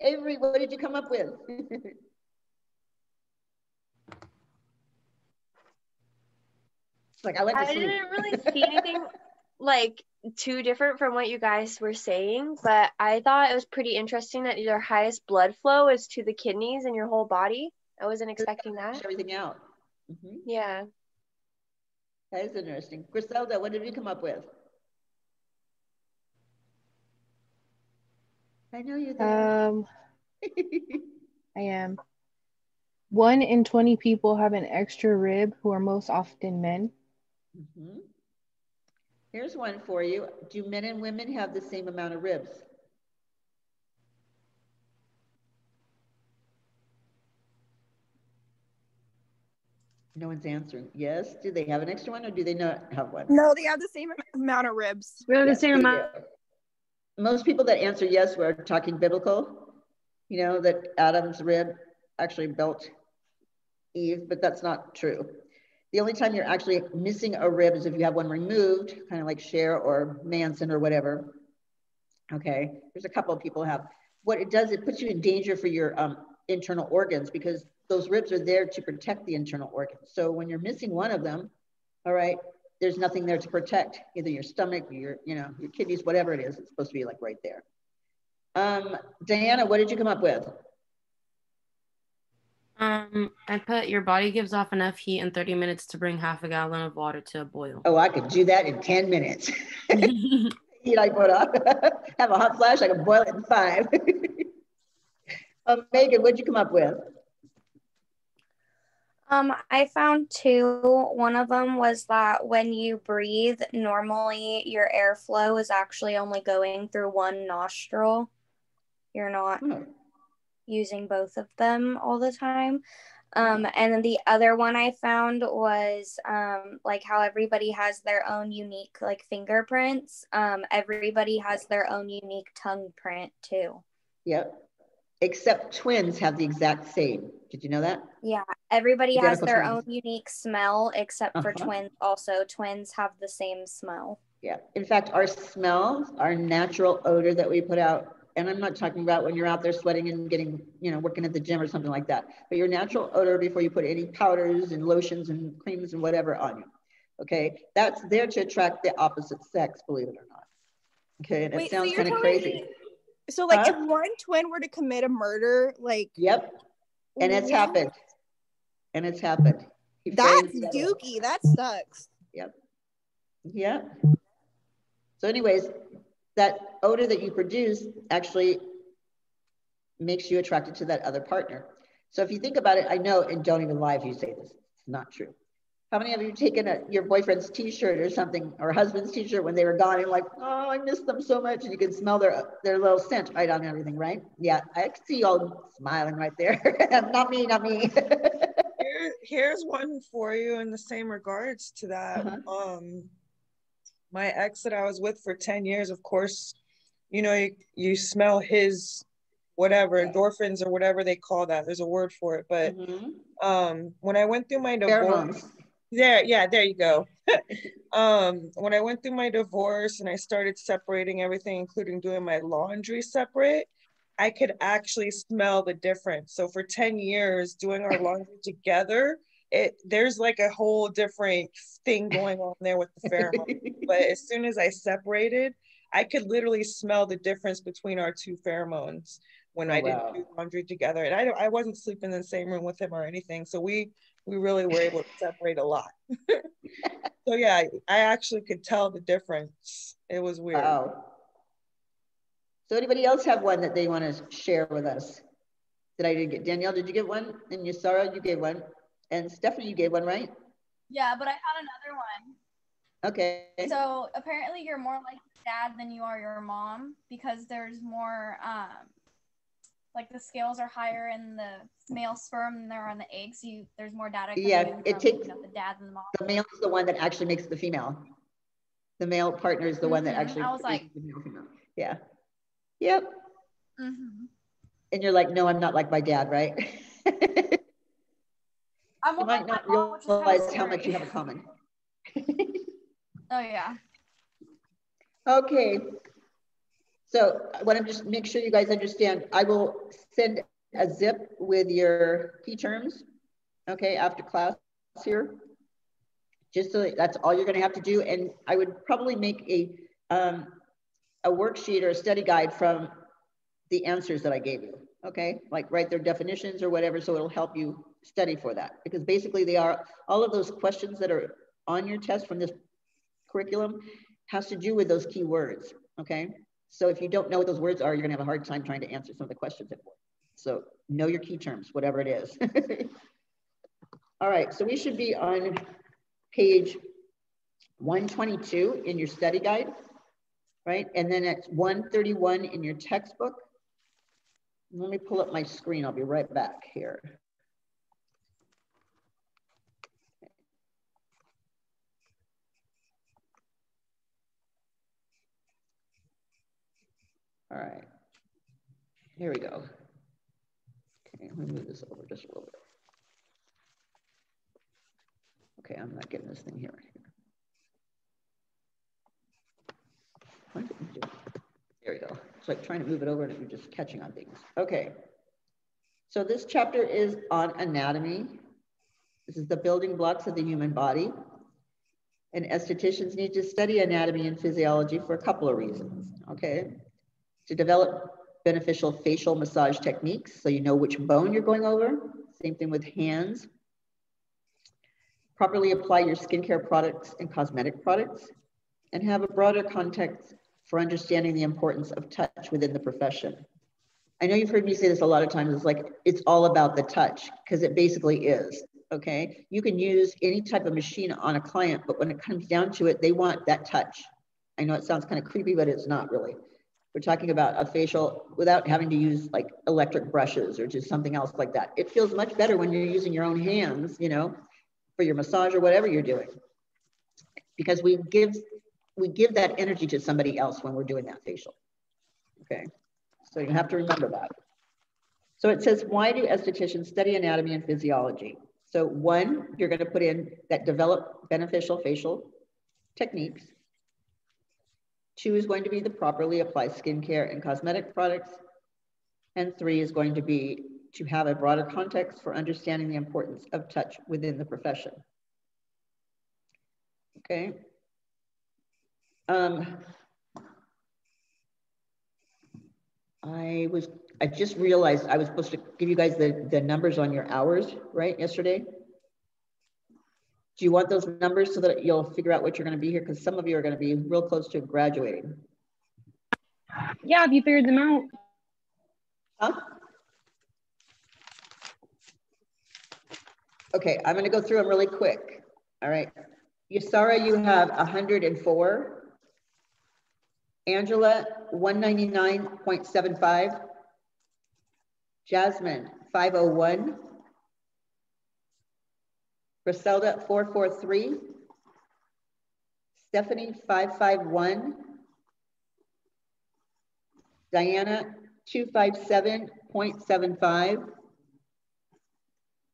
Speaker 2: Avery, what did you come up with? Like I went to
Speaker 10: I
Speaker 2: sleep.
Speaker 10: didn't really see anything like too different from what you guys were saying, but I thought it was pretty interesting that your highest blood flow is to the kidneys and your whole body. I wasn't expecting that.
Speaker 2: Everything out. Mhm.
Speaker 10: Yeah.
Speaker 2: That is interesting. Griselda, what did you come up with? I know you're there.
Speaker 6: Um, I am. One in 20 people have an extra rib who are most often men.
Speaker 2: Mhm. Here's one for you. Do men and women have the same amount of ribs? No one's answering. Yes. Do they have an extra one or do they not have one?
Speaker 7: No, they have the same amount of ribs.
Speaker 1: We have the same amount.
Speaker 2: do. Most people that answer yes were talking biblical. You know, that Adam's rib actually built Eve, but that's not true. The only time you're actually missing a rib is if you have one removed, kind of like Cher or Manson or whatever. Okay, there's a couple of people have. What it does, it puts you in danger for your um, internal organs because those ribs are there to protect the internal organs. So when you're missing one of them, all right, there's nothing there to protect either your stomach, your, you know, your kidneys, whatever it is. It's supposed to be like right there. Um, Diana, what did you come up with?
Speaker 4: Um, I put your body gives off enough heat in 30 minutes to bring half a gallon of water to a boil.
Speaker 2: Oh, I could do that in 10 minutes. Heat I put up. Have a hot flash, I can boil it in five. um, Megan, what'd you come up with?
Speaker 3: Um, I found two. One of them was that when you breathe, normally your airflow is actually only going through one nostril. You're not
Speaker 2: Hmm.
Speaker 3: using both of them all the time. Um, and then the other one I found was um, like how everybody has their own unique like fingerprints. Um, everybody has their own unique tongue print too.
Speaker 2: Yep. Except twins have the exact same. Did you know that?
Speaker 3: Yeah, everybody has their
Speaker 2: twins.
Speaker 3: own unique smell, except for
Speaker 2: Uh-huh.
Speaker 3: twins. Also, twins have the same smell.
Speaker 2: Yeah. In fact, our smells, our natural odor that we put out, and I'm not talking about when you're out there sweating and getting, you know, working at the gym or something like that, but your natural odor before you put any powders and lotions and creams and whatever on you. Okay. That's there to attract the opposite sex, believe it or not. Okay. And it
Speaker 7: Wait, so
Speaker 2: sounds
Speaker 7: you're
Speaker 2: kind of crazy.
Speaker 7: So, like,
Speaker 2: Huh?
Speaker 7: if one twin were to commit a murder, like,
Speaker 2: Yep. And it's
Speaker 7: what?
Speaker 2: happened. And it's happened. He
Speaker 7: That's dookie. That sucks.
Speaker 2: Yep. Yep. So anyways, that odor that you produce actually makes you attracted to that other partner. So if you think about it, I know, and don't even lie if you say this, it's not true. How many of you taken a, your boyfriend's t-shirt or something, or husband's t-shirt when they were gone and like, oh, I miss them so much, and you can smell their their little scent right on everything, right? Yeah, I can see you all smiling right there. not me, not me.
Speaker 11: Here, here's one for you in the same regards to that.
Speaker 2: Uh-huh.
Speaker 11: Um, my ex that I was with for 10 years, of course, you know, you, you smell his whatever endorphins or whatever they call that. There's a word for it, but um, when I went through my divorce,
Speaker 2: Pheromones.
Speaker 11: There, yeah, there you go. um, when I went through my divorce and I started separating everything, including doing my laundry separate, I could actually smell the difference. So for 10 years doing our laundry together, it there's like a whole different thing going on there with the pheromone. but as soon as I separated, I could literally smell the difference between our two pheromones. when
Speaker 2: Oh,
Speaker 11: I
Speaker 2: wow.
Speaker 11: didn't do laundry together. And I don't, I wasn't sleeping in the same room with him or anything. So we we really were able to separate a lot. so yeah, I, I actually could tell the difference. It was weird.
Speaker 2: Wow. So anybody else have one that they want to share with us? Did I didn't get Danielle? Did you get one? And Yusara, you gave one, and Stephanie, you gave one, right?
Speaker 9: Yeah, but I had another one.
Speaker 2: Okay.
Speaker 9: So apparently you're more like your dad than you are your mom because there's more um like the scales are higher in the male sperm than there are on the eggs. So you, there's more data
Speaker 2: Yeah, it takes-
Speaker 9: the dad and the mom.
Speaker 2: The male is the one that actually makes the female. The male partner is the one that
Speaker 9: Mhm.
Speaker 2: actually.
Speaker 9: I was like-
Speaker 2: the male female. Yeah. Yep.
Speaker 9: hmm
Speaker 2: And you're like, no, I'm not like my dad, right?
Speaker 9: I'm
Speaker 2: you might not
Speaker 9: mom,
Speaker 2: realize how much you have in common.
Speaker 9: Oh yeah.
Speaker 2: Okay. So I want to just make sure you guys understand. I will send a zip with your key terms, okay, after class here. Just so that's all you're going to have to do. And I would probably make a, um, a worksheet or a study guide from the answers that I gave you, okay? Like write their definitions or whatever, so it'll help you study for that. Because basically they are, all of those questions that are on your test from this curriculum has to do with those key words, okay? So if you don't know what those words are, you're gonna have a hard time trying to answer some of the questions. So know your key terms, whatever it is. All right, so we should be on page 122 in your study guide, right? And then it's 131 in your textbook. Let me pull up my screen. I'll be right back here. All right. Here we go. Okay, let me move this over just a little bit. Okay, I'm not getting this thing here. Do- There we go. It's like trying to move it over and you're just catching on things. Okay. So this chapter is on anatomy. This is the building blocks of the human body. And estheticians need to study anatomy and physiology for a couple of reasons, okay? To develop beneficial facial massage techniques so you know which bone you're going over. Same thing with hands. Properly apply your skincare products and cosmetic products and have a broader context for understanding the importance of touch within the profession. I know you've heard me say this a lot of times. It's like, it's all about the touch because it basically is. Okay. You can use any type of machine on a client, but when it comes down to it, they want that touch. I know it sounds kind of creepy, but it's not really. We're talking about a facial without having to use like electric brushes or just something else like that. It feels much better when you're using your own hands, you know, for your massage or whatever you're doing. Because we give we give that energy to somebody else when we're doing that facial. Okay. So you have to remember that. So it says, why do estheticians study anatomy and physiology? So one, you're going to put in that develop beneficial facial techniques. Two is going to be the properly apply skincare and cosmetic products. And three is going to be to have a broader context for understanding the importance of touch within the profession. Okay. Um, I was, I just realized I was supposed to give you guys the, the numbers on your hours, right, yesterday? Do you want those numbers so that you'll figure out what you're gonna be here? Because some of you are gonna be real close to graduating.
Speaker 1: Yeah, have you figured them out.
Speaker 2: Huh? Okay, I'm gonna go through them really quick. All right. Yusara, you have 104. Angela, 199.75. Jasmine, 501. Griselda, 443. Stephanie, 551. Diana, 257.75.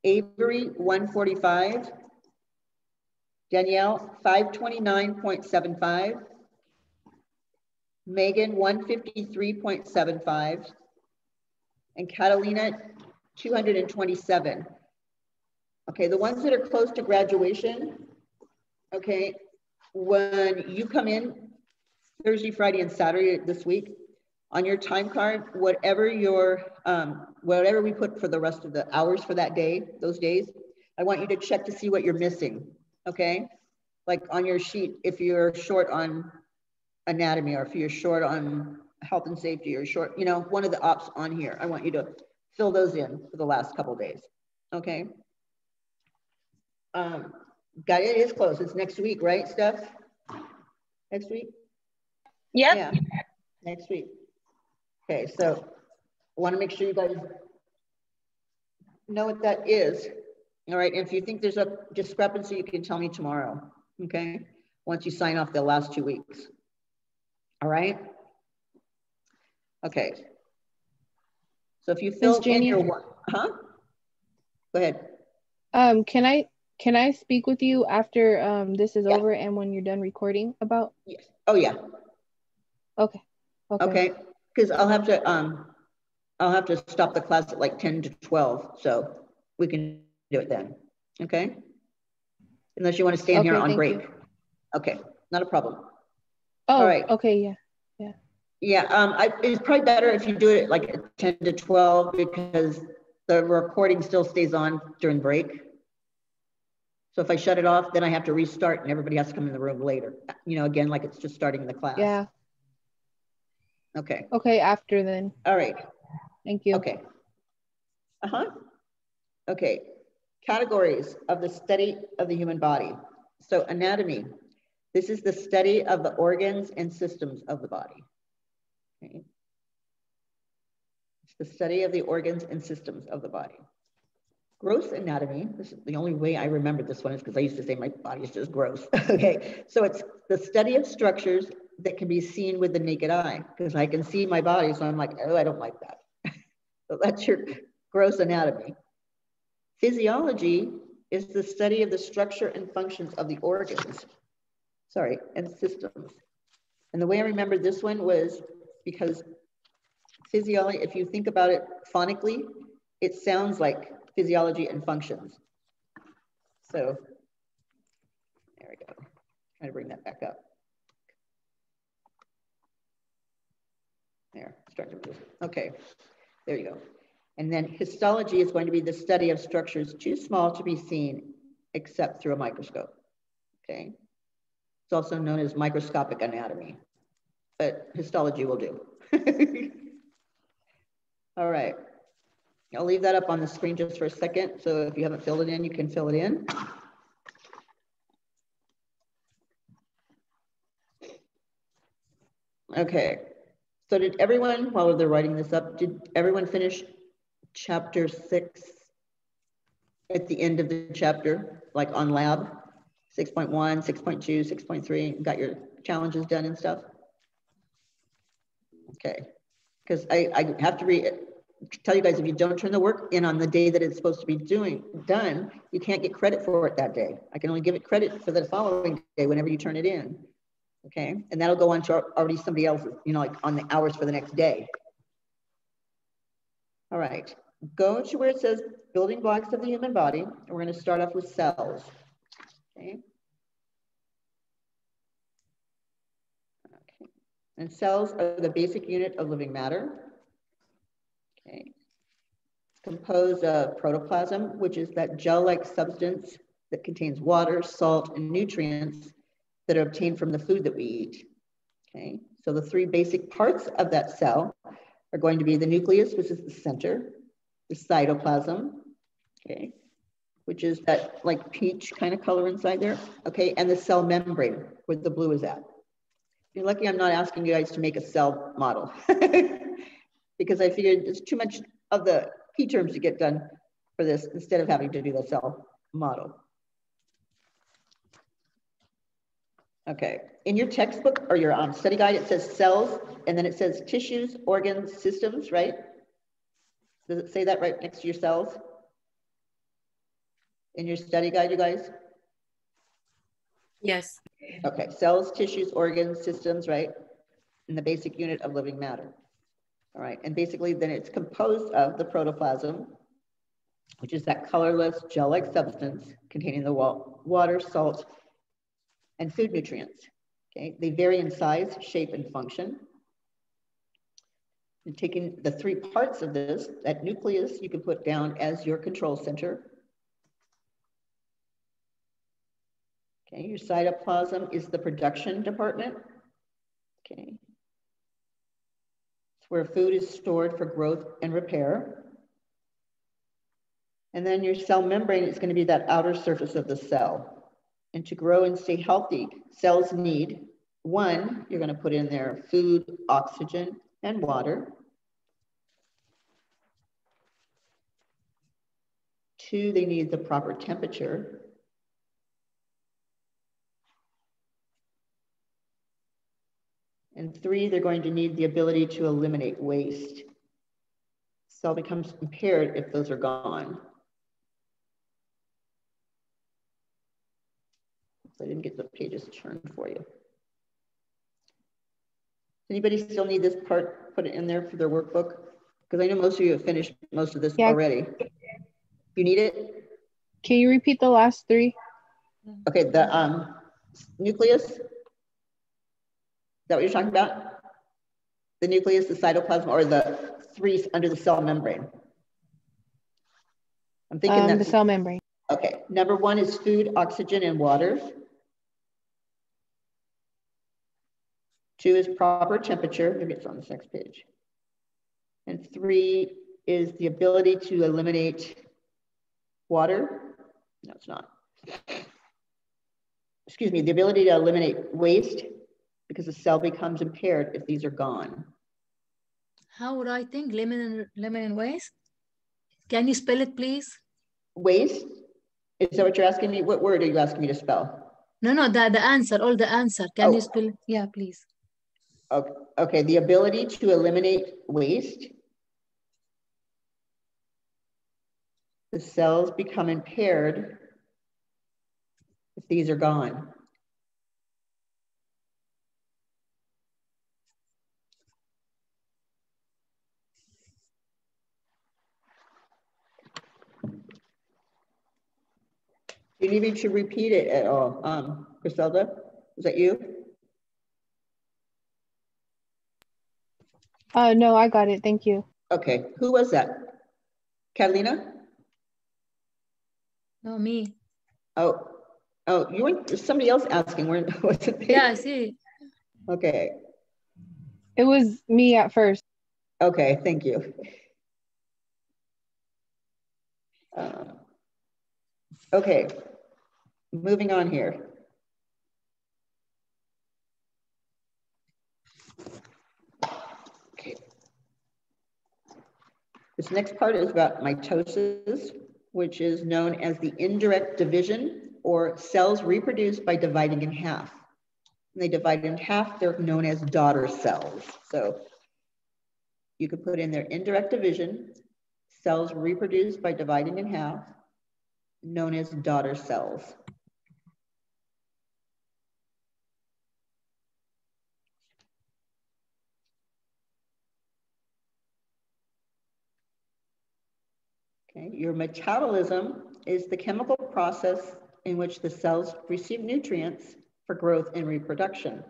Speaker 2: Avery, 145. Danielle, 529.75. Megan, 153.75. And Catalina, 227. Okay, the ones that are close to graduation, okay, when you come in Thursday, Friday, and Saturday this week, On your time card, whatever your, um, whatever we put for the rest of the hours for that day, those days, I want you to check to see what you're missing, okay? Like on your sheet, if you're short on anatomy or if you're short on health and safety or short, you know, one of the ops on here, I want you to fill those in for the last couple days, okay? Um, got it, it is close, it's next week, right, Steph? Next week?
Speaker 10: Yep.
Speaker 2: Yeah, next week. Okay, so I want to make sure you guys know what that is. All right, and if you think there's a discrepancy, you can tell me tomorrow, okay? Once you sign off the last two weeks. All right? Okay. So if you fill in
Speaker 6: Janie?
Speaker 2: your work, huh? Go ahead.
Speaker 6: Um, can I can I speak with you after um this is
Speaker 2: Yeah.
Speaker 6: over and when you're done recording about?
Speaker 2: Yes. Oh, yeah.
Speaker 6: Okay. Okay.
Speaker 2: Okay, because I'll have to, um, I'll have to stop the class at like 10 to 12, so we can do it then, okay? Unless you want to stand here on break.
Speaker 6: you.
Speaker 2: Okay, not a problem.
Speaker 6: Oh,
Speaker 2: All right.
Speaker 6: okay, yeah.
Speaker 2: Yeah, um, I, it's probably better if you do it like 10 to 12 because the recording still stays on during break. So if I shut it off, then I have to restart and everybody has to come in the room later. You know, again, like it's just starting the class.
Speaker 6: Yeah.
Speaker 2: Okay,
Speaker 6: Okay, after then.
Speaker 2: all right.
Speaker 6: Thank you.
Speaker 2: Okay. Uh-huh. Okay. Categories of the study of the human body. So anatomy. This is the study of the organs and systems of the body. Okay. It's the study of the organs and systems of the body. Gross anatomy, this is the only way I remember this one is because I used to say my body is just gross. okay, so it's the study of structures that can be seen with the naked eye because I can see my body, so I'm like, oh, I don't like that. so that's your gross anatomy. Physiology is the study of the structure and functions of the organs, sorry, and systems. And the way I remember this one was because physiology, if you think about it phonically, it sounds like physiology and functions. So there we go. Try to bring that back up. There, structure. Okay, there you go. And then histology is going to be the study of structures too small to be seen except through a microscope. Okay. It's also known as microscopic anatomy, but histology will do. All right. I'll leave that up on the screen just for a second. So if you haven't filled it in, you can fill it in. Okay. So did everyone, while they're writing this up, did everyone finish chapter six at the end of the chapter, like on lab? 6.1, 6.2, 6.3, got your challenges done and stuff? Okay, because I, I have to re tell you guys, if you don't turn the work in on the day that it's supposed to be doing done, you can't get credit for it that day. I can only give it credit for the following day whenever you turn it in. Okay, and that'll go on to already somebody else's, you know, like on the hours for the next day. All right, go to where it says building blocks of the human body. And we're going to start off with cells. Okay. Okay. And cells are the basic unit of living matter. Okay. It's composed of protoplasm, which is that gel-like substance that contains water, salt, and nutrients that are obtained from the food that we eat. Okay. So the three basic parts of that cell are going to be the nucleus, which is the center, the cytoplasm, okay, which is that like peach kind of color inside there, okay, and the cell membrane, where the blue is at. You're lucky I'm not asking you guys to make a cell model because I figured it's too much of the key terms to get done for this instead of having to do the cell model. Okay, in your textbook or your um, study guide, it says cells, and then it says tissues, organs, systems, right? Does it say that right next to your cells? In your study guide, you guys?
Speaker 4: Yes.
Speaker 2: Okay, cells, tissues, organs, systems, right? In the basic unit of living matter. All right, and basically then it's composed of the protoplasm, which is that colorless gel-like substance containing the water, salt, and food nutrients. Okay, they vary in size, shape, and function. And taking the three parts of this, that nucleus you can put down as your control center. Okay, your cytoplasm is the production department. Okay. Where food is stored for growth and repair. And then your cell membrane is going to be that outer surface of the cell. And to grow and stay healthy, cells need one, you're going to put in there food, oxygen, and water. Two, they need the proper temperature. And three, they're going to need the ability to eliminate waste. Cell becomes impaired if those are gone. So I didn't get the pages turned for you. Anybody still need this part, put it in there for their workbook? Because I know most of you have finished most of this yeah. already. You need it?
Speaker 6: Can you repeat the last three?
Speaker 2: Okay, the um, nucleus. That what you're talking about? The nucleus, the cytoplasm, or the three under the cell membrane?
Speaker 6: I'm thinking um, that the cell membrane.
Speaker 2: Okay, number one is food, oxygen, and water. Two is proper temperature. Maybe it's on this next page. And three is the ability to eliminate water. No, it's not. Excuse me, the ability to eliminate waste because the cell becomes impaired if these are gone.
Speaker 5: How would I think eliminate, eliminate waste? Can you spell it, please?
Speaker 2: Waste? Is that what you're asking me? What word are you asking me to spell?
Speaker 5: No, no, the, the answer, all the answer. Can oh. you spell? Yeah, please.
Speaker 2: Okay, okay, the ability to eliminate waste. The cells become impaired if these are gone. Do you need me to repeat it at all? Um, Griselda, is that you?
Speaker 6: Uh, no, I got it. Thank you.
Speaker 2: Okay. Who was that? Catalina?
Speaker 5: No, me.
Speaker 2: Oh, oh, you were somebody else asking. Where was it?
Speaker 5: Yeah, I see.
Speaker 2: Okay.
Speaker 6: It was me at first.
Speaker 2: Okay, thank you. Uh, okay, moving on here. Okay. This next part is about mitosis, which is known as the indirect division or cells reproduce by dividing in half. When they divide in half, they're known as daughter cells. So you could put in their indirect division, cells reproduce by dividing in half, known as daughter cells. Okay, your metabolism is the chemical process in which the cells receive nutrients for growth and reproduction.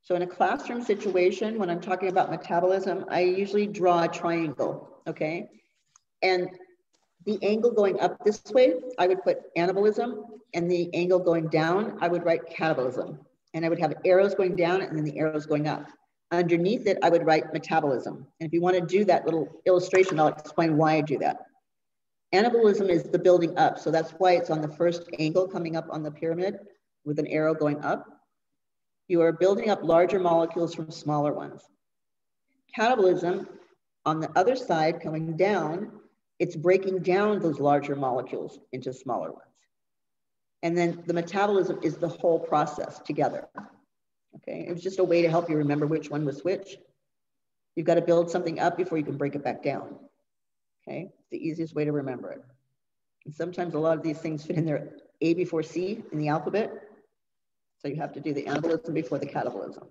Speaker 2: So in a classroom situation, when I'm talking about metabolism, I usually draw a triangle, okay? And the angle going up this way, I would put anabolism, and the angle going down, I would write catabolism. And I would have arrows going down and then the arrows going up. Underneath it, I would write metabolism. And if you want to do that little illustration, I'll explain why I do that. Anabolism is the building up. So that's why it's on the first angle coming up on the pyramid with an arrow going up. You are building up larger molecules from smaller ones. Catabolism, on the other side coming down, it's breaking down those larger molecules into smaller ones. And then the metabolism is the whole process together. Okay, it was just a way to help you remember which one was which. You've got to build something up before you can break it back down. Okay, the easiest way to remember it. And sometimes a lot of these things fit in there A before C in the alphabet. So you have to do the anabolism before the catabolism.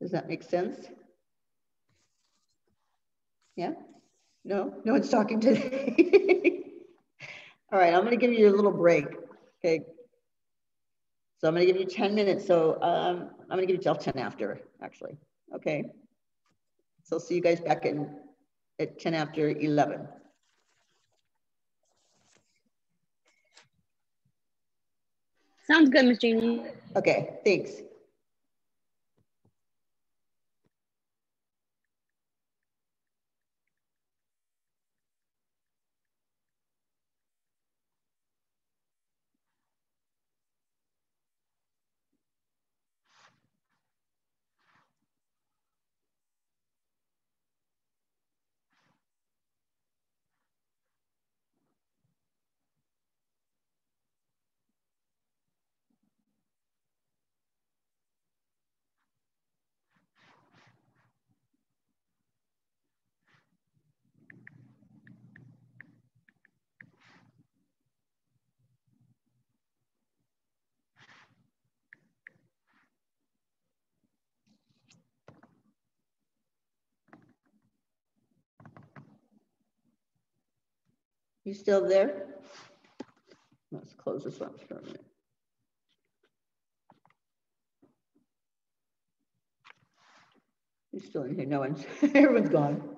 Speaker 2: Does that make sense? Yeah? No? No one's talking today? All right, I'm gonna give you a little break, okay? So I'm gonna give you 10 minutes. So um, I'm gonna give you till 10 after, actually. Okay. So I'll see you guys back in at 10 after 11.
Speaker 1: Sounds good, Miss Jeannie.
Speaker 2: Okay, thanks. You still there? Let's close this up for a minute. Who's still in here? No one's, everyone's gone.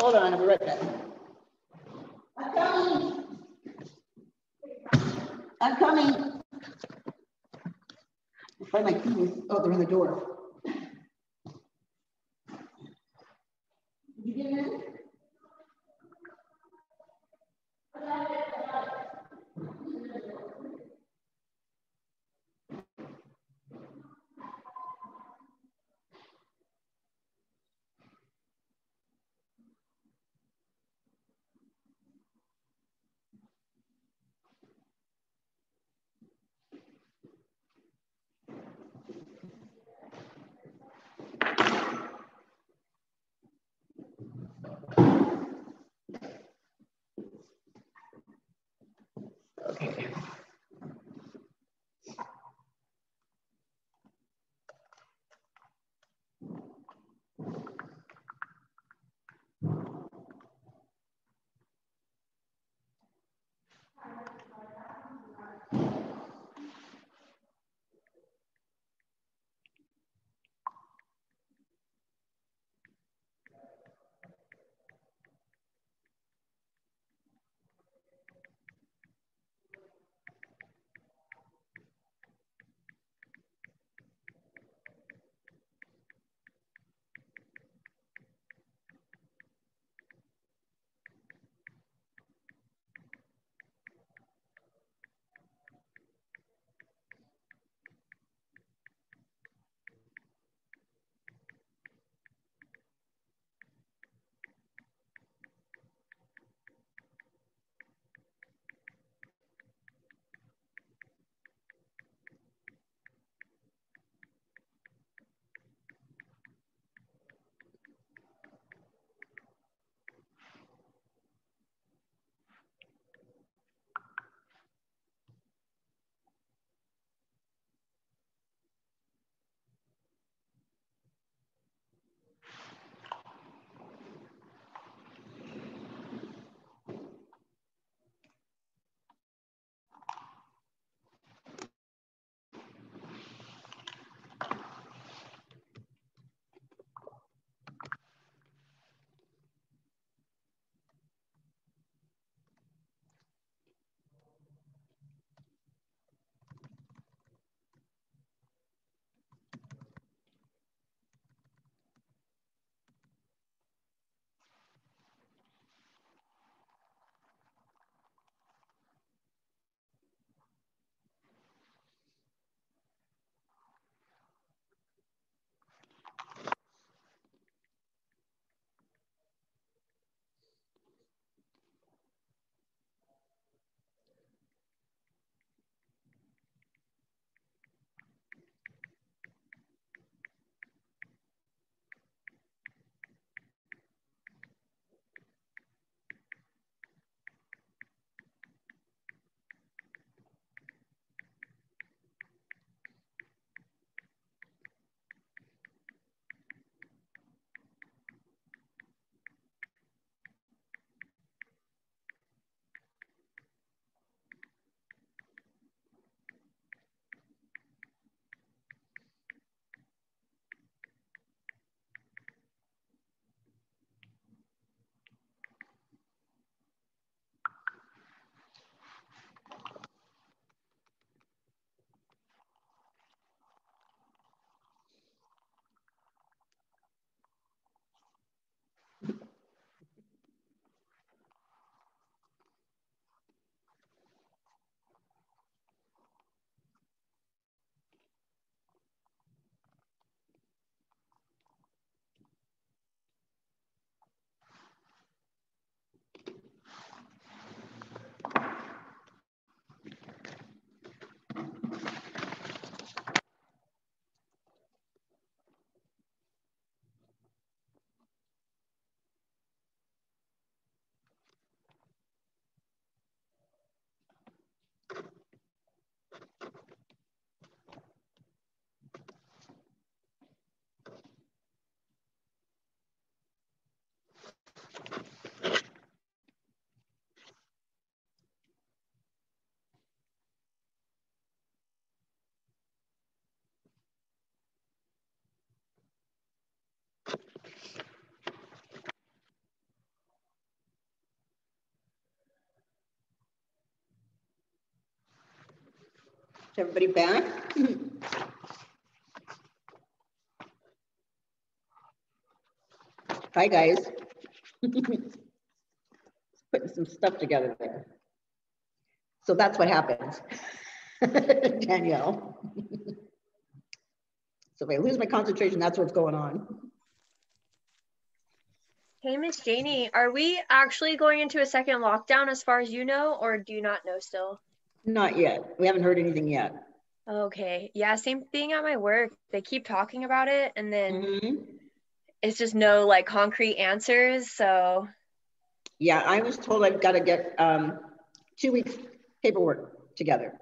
Speaker 2: Hold on, I'll be right back. I'm coming. I'm coming. I'll find my keys. Oh, they're in the door. everybody back? Hi, guys. putting some stuff together there. So that's what happens, Danielle. so if I lose my concentration, that's what's going on.
Speaker 10: Hey, Miss Janie, are we actually going into a second lockdown as far as you know, or do you not know still?
Speaker 2: Not yet. We haven't heard anything yet.
Speaker 10: Okay. Yeah, same thing at my work. They keep talking about it and then
Speaker 2: Mhm.
Speaker 10: it's just no like concrete answers. So
Speaker 2: Yeah, I was told I've got to get um, two weeks paperwork together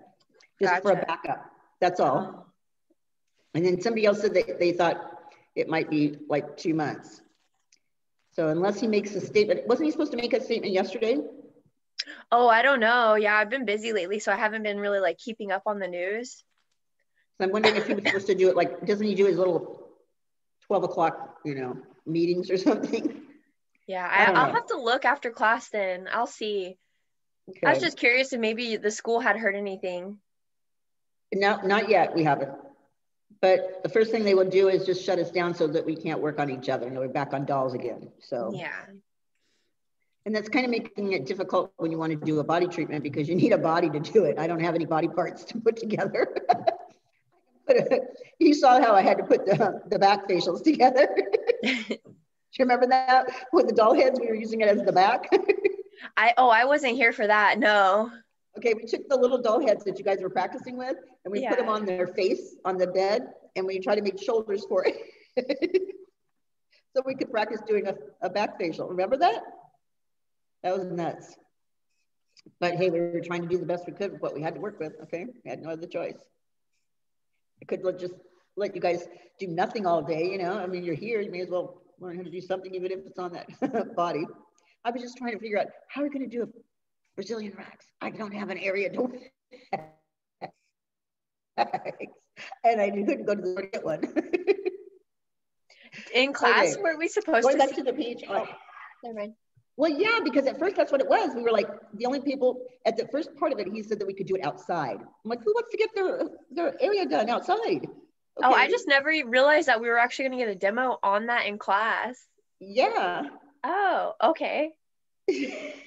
Speaker 2: just for a backup. That's all. And then somebody else said that they thought it might be like two months. So unless he makes a statement, wasn't he supposed to make a statement yesterday?
Speaker 10: oh, I don't know. Yeah, I've been busy lately, so I haven't been really like keeping up on the news.
Speaker 2: So I'm wondering if he was supposed to do it like, doesn't he do his little 12 o'clock, you know, meetings or something?
Speaker 10: Yeah,
Speaker 2: I
Speaker 10: I, I'll have to look after class then. I'll see. Okay. I was just curious if maybe the school had heard anything.
Speaker 2: No, not yet. We haven't. But the first thing they will do is just shut us down so that we can't work on each other and we're back on dolls again. So,
Speaker 10: Yeah.
Speaker 2: and that's kind of making it difficult when you want to do a body treatment because you need a body to do it. I don't have any body parts to put together. but uh, you saw how I had to put the, the back facials together. do you remember that with the doll heads? We were using it as the back.
Speaker 10: I oh, I wasn't here for that. No.
Speaker 2: Okay, we took the little doll heads that you guys were practicing with and we put them on their face on the bed and we tried to make shoulders for it. so we could practice doing a, a back facial. Remember that? That was nuts. But hey, we were trying to do the best we could with what we had to work with. Okay, we had no other choice. I could just let you guys do nothing all day, you know. I mean, you're here, you may as well learn how to do something, even if it's on that body. I was just trying to figure out how are we going to do a Brazilian wax. I don't have an area to and I couldn't go to the get one.
Speaker 10: In class,
Speaker 2: Okay.
Speaker 10: were we supposed
Speaker 2: Going
Speaker 10: to
Speaker 2: back to the page.
Speaker 10: Oh, never mind.
Speaker 2: Well, yeah, because at first that's what it was. We were like the only people at the first part of it. He said that we could do it outside. I'm like, who wants to get their their area done outside?
Speaker 10: Oh, I just never realized that we were actually going to get a demo on that in class.
Speaker 2: yeah.
Speaker 10: Oh, okay.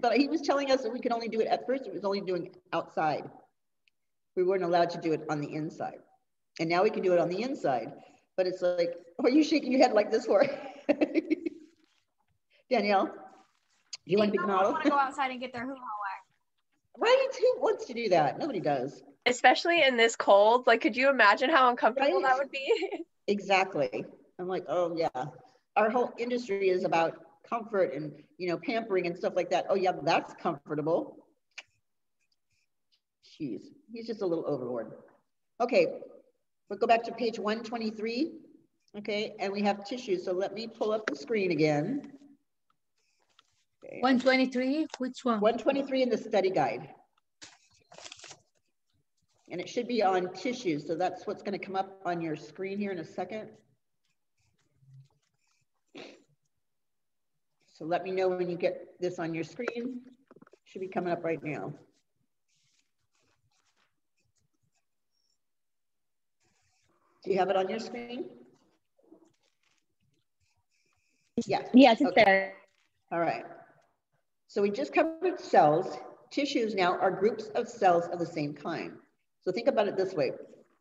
Speaker 2: but he was telling us that we could only do it at first. It was only doing outside. We weren't allowed to do it on the inside, and now we can do it on the inside. But it's like, are you shaking your head like this for? Danielle, do you want to be the
Speaker 9: No one
Speaker 2: model?
Speaker 9: want to go outside and get their hoo ha wax.
Speaker 2: Right? Who wants to do that? Nobody does.
Speaker 10: Especially in this cold. Like, could you imagine how uncomfortable that would be?
Speaker 2: Exactly. I'm like, oh yeah. Our whole industry is about comfort and you know pampering and stuff like that. Oh yeah, that's comfortable. Jeez, he's just a little overboard. Okay, we'll go back to page 123. Okay, and we have tissues. So let me pull up the screen again. Okay.
Speaker 5: 123, which one?
Speaker 2: 123 in the study guide. And it should be on tissues. So that's what's going to come up on your screen here in a second. So let me know when you get this on your screen. Should be coming up right now. Do you have it on your screen? Yes.
Speaker 1: Yes, it's
Speaker 2: Okay.
Speaker 1: there.
Speaker 2: All right. So we just covered cells. Tissues now are groups of cells of the same kind. So think about it this way.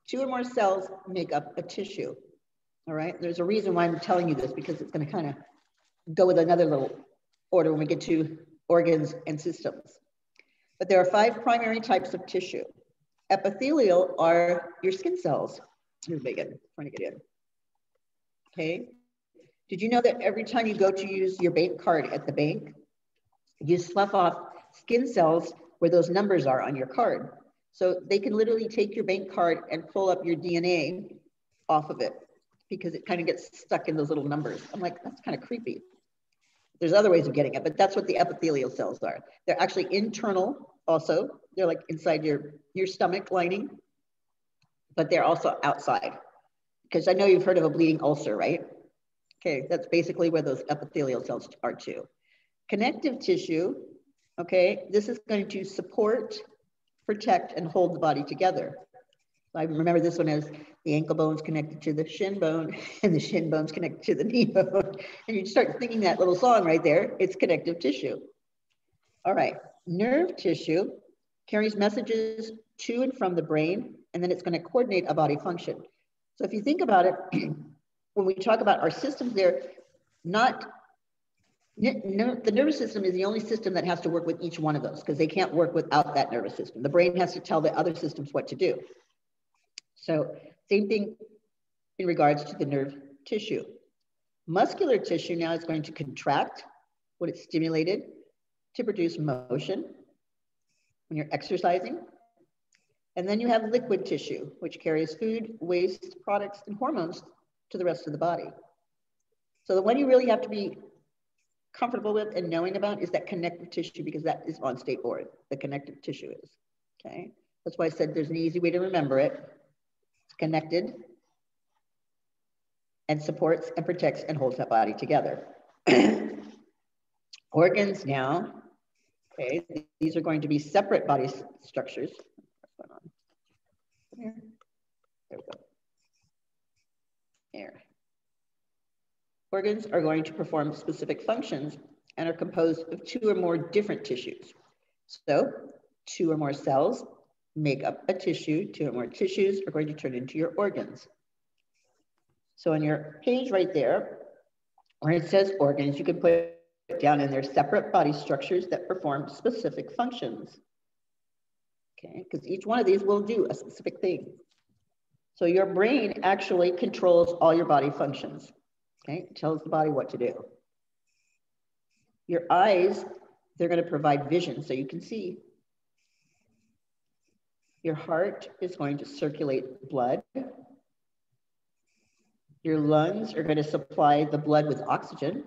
Speaker 2: Two or more cells make up a tissue. All right. There's a reason why I'm telling you this because it's going to kind of go with another little order when we get to organs and systems. But there are five primary types of tissue. Epithelial are your skin cells. Here's Megan, trying to get in. Okay. Did you know that every time you go to use your bank card at the bank, you slough off skin cells where those numbers are on your card? So they can literally take your bank card and pull up your DNA off of it because it kind of gets stuck in those little numbers. I'm like, that's kind of creepy. There's other ways of getting it, but that's what the epithelial cells are. They're actually internal also. They're like inside your, your stomach lining, but they're also outside. Because I know you've heard of a bleeding ulcer, right? Okay, that's basically where those epithelial cells are too. Connective tissue, okay, this is going to support, protect, and hold the body together. I remember this one as the ankle bone's connected to the shin bone and the shin bone's connected to the knee bone. And you start thinking that little song right there, it's connective tissue. All right, nerve tissue carries messages to and from the brain, and then it's gonna coordinate a body function. So if you think about it, when we talk about our systems, they're not, no, the nervous system is the only system that has to work with each one of those because they can't work without that nervous system. The brain has to tell the other systems what to do. So same thing in regards to the nerve tissue. Muscular tissue now is going to contract what it's stimulated to produce motion when you're exercising. And then you have liquid tissue, which carries food, waste products, and hormones to the rest of the body. So the one you really have to be comfortable with and knowing about is that connective tissue because that is on state board, the connective tissue is, okay? That's why I said there's an easy way to remember it. Connected and supports and protects and holds that body together. Organs now, okay, these are going to be separate body structures. There we go. Here. Organs are going to perform specific functions and are composed of two or more different tissues. So two or more cells make up a tissue, two or more tissues are going to turn into your organs. So on your page right there, where it says organs, you can put down in there separate body structures that perform specific functions. Okay, because each one of these will do a specific thing. So your brain actually controls all your body functions. Okay, it tells the body what to do. Your eyes, they're going to provide vision so you can see. Your heart is going to circulate blood. Your lungs are going to supply the blood with oxygen.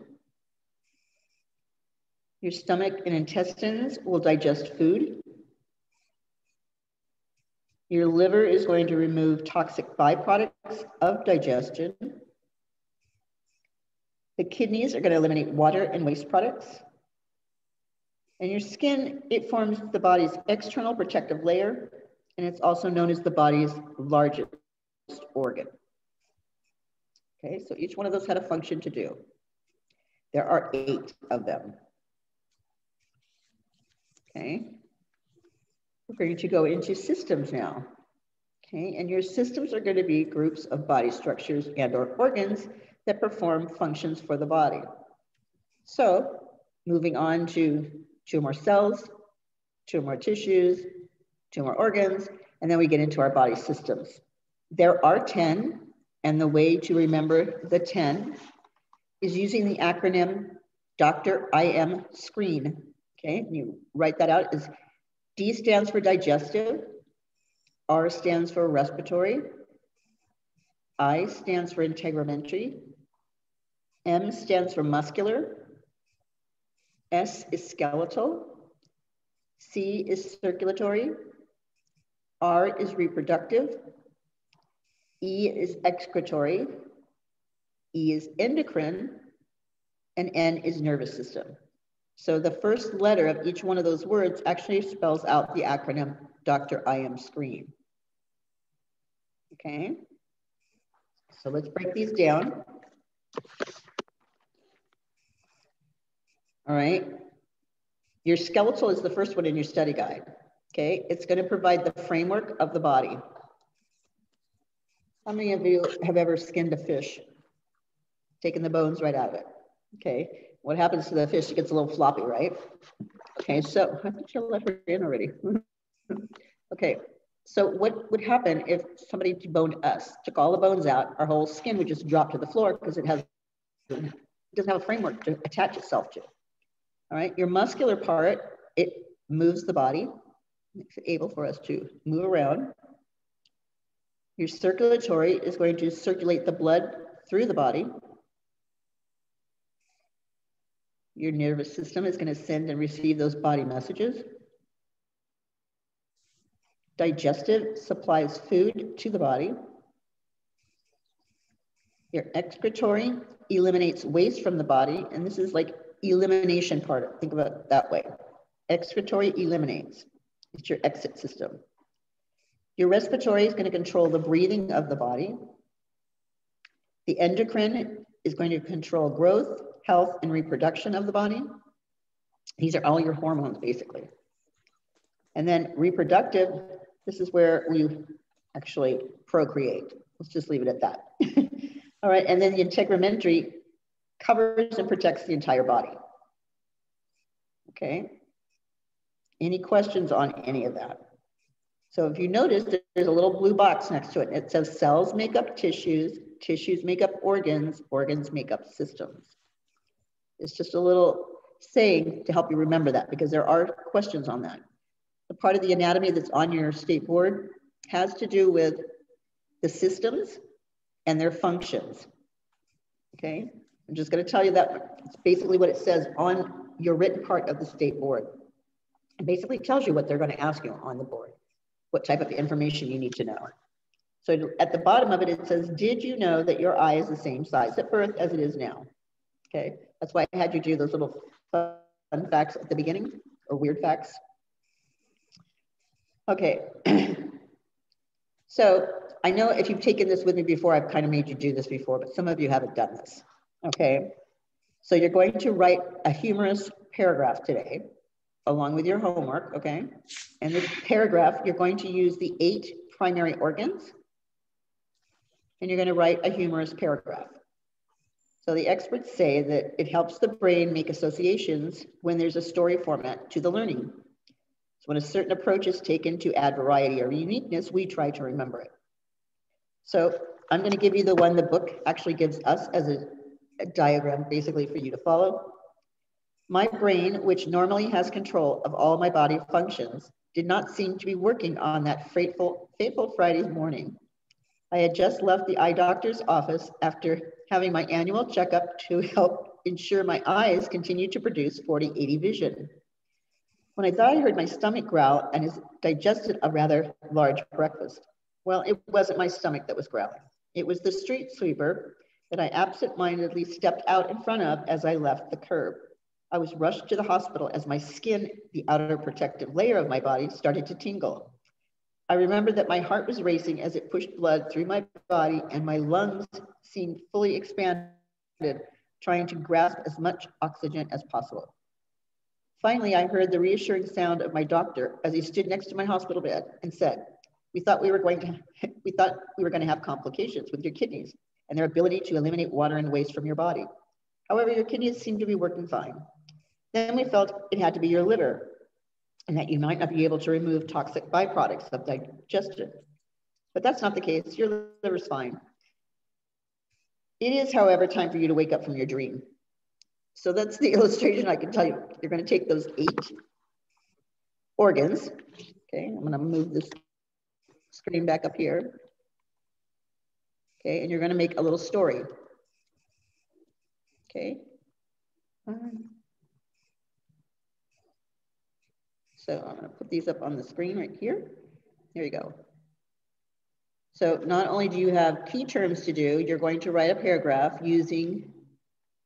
Speaker 2: Your stomach and intestines will digest food. Your liver is going to remove toxic byproducts of digestion. The kidneys are going to eliminate water and waste products. And your skin, it forms the body's external protective layer, and it's also known as the body's largest organ. Okay, so each one of those had a function to do. There are eight of them. Okay. We're going to go into systems now. Okay, and your systems are going to be groups of body structures and or organs that perform functions for the body. So moving on to two more cells, two more tissues, two more organs, and then we get into our body systems. There are 10, and the way to remember the 10 is using the acronym Dr. IM Screen. Okay, and you write that out as D stands for digestive, R stands for respiratory, I stands for integumentary, M stands for muscular, S is skeletal, C is circulatory, R is reproductive, E is excretory, E is endocrine, and N is nervous system. So the first letter of each one of those words actually spells out the acronym Dr. IM Screen. Okay, so let's break these down. All right, your skeletal is the first one in your study guide. Okay, it's going to provide the framework of the body. How many of you have ever skinned a fish? Taken the bones right out of it. Okay, what happens to the fish? It gets a little floppy, right? Okay, so I think you let her in already. okay, so what would happen if somebody deboned us, took all the bones out, our whole skin would just drop to the floor because it has it doesn't have a framework to attach itself to. All right, your muscular part, it moves the body, makes it able for us to move around. Your circulatory is going to circulate the blood through the body. Your nervous system is going to send and receive those body messages. Digestive supplies food to the body. Your excretory eliminates waste from the body. And this is like elimination part. Think about it that way. Excretory eliminates. It's your exit system. Your respiratory is going to control the breathing of the body. The endocrine is going to control growth, health, and reproduction of the body. These are all your hormones, basically. And then reproductive, this is where we actually procreate. Let's just leave it at that. all right, and then the integumentary covers and protects the entire body. Okay. Any questions on any of that? So if you notice, there's a little blue box next to it. It says cells make up tissues, tissues make up organs, organs make up systems. It's just a little saying to help you remember that because there are questions on that. The part of the anatomy that's on your state board has to do with the systems and their functions. Okay, I'm just going to tell you that it's basically what it says on your written part of the state board. It basically tells you what they're going to ask you on the board, what type of information you need to know. So at the bottom of it, it says, did you know that your eye is the same size at birth as it is now? Okay, that's why I had you do those little fun facts at the beginning or weird facts. Okay, so I know if you've taken this with me before, I've kind of made you do this before, but some of you haven't done this. Okay, so you're going to write a humorous paragraph today along with your homework, okay? And this paragraph, you're going to use the eight primary organs and you're going to write a humorous paragraph. So the experts say that it helps the brain make associations when there's a story format to the learning. So when a certain approach is taken to add variety or uniqueness, we try to remember it. So I'm going to give you the one the book actually gives us as a, a diagram basically for you to follow. My brain, which normally has control of all my body functions, did not seem to be working on that fateful, fateful Friday morning. I had just left the eye doctor's office after having my annual checkup to help ensure my eyes continue to produce 40-80 vision. When I thought I heard my stomach growl and has digested a rather large breakfast. Well, it wasn't my stomach that was growling. It was the street sweeper that I absent-mindedly stepped out in front of as I left the curb. I was rushed to the hospital as my skin, the outer protective layer of my body, started to tingle. I remember that my heart was racing as it pushed blood through my body and my lungs seemed fully expanded, trying to grasp as much oxygen as possible. Finally, I heard the reassuring sound of my doctor as he stood next to my hospital bed and said, we thought we were going to, we thought we were going to have complications with your kidneys and their ability to eliminate water and waste from your body. However, your kidneys seem to be working fine. Then we felt it had to be your liver and that you might not be able to remove toxic byproducts of digestion. But that's not the case. Your liver's fine. It is, however, time for you to wake up from your dream. So that's the illustration I can tell you. You're going to take those eight organs. Okay, I'm going to move this screen back up here. Okay, and you're going to make a little story. Okay. So I'm gonna put these up on the screen right here. There you go. So not only do you have key terms to do, you're going to write a paragraph using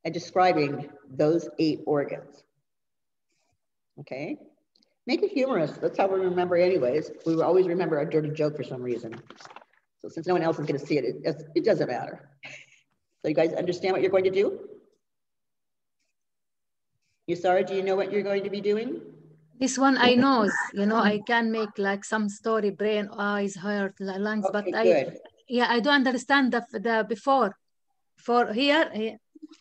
Speaker 2: and describing those eight organs. Okay, make it humorous. That's how we remember anyways. We always remember a dirty joke for some reason. So since no one else is gonna see it, it, it doesn't matter. So you guys understand what you're going to do? You Yusara, do you know what you're going to be doing?
Speaker 5: This one I know, you know, I can make like some story, brain, eyes, heart, lungs, okay, but good. I, yeah, I don't understand the, the before. For here,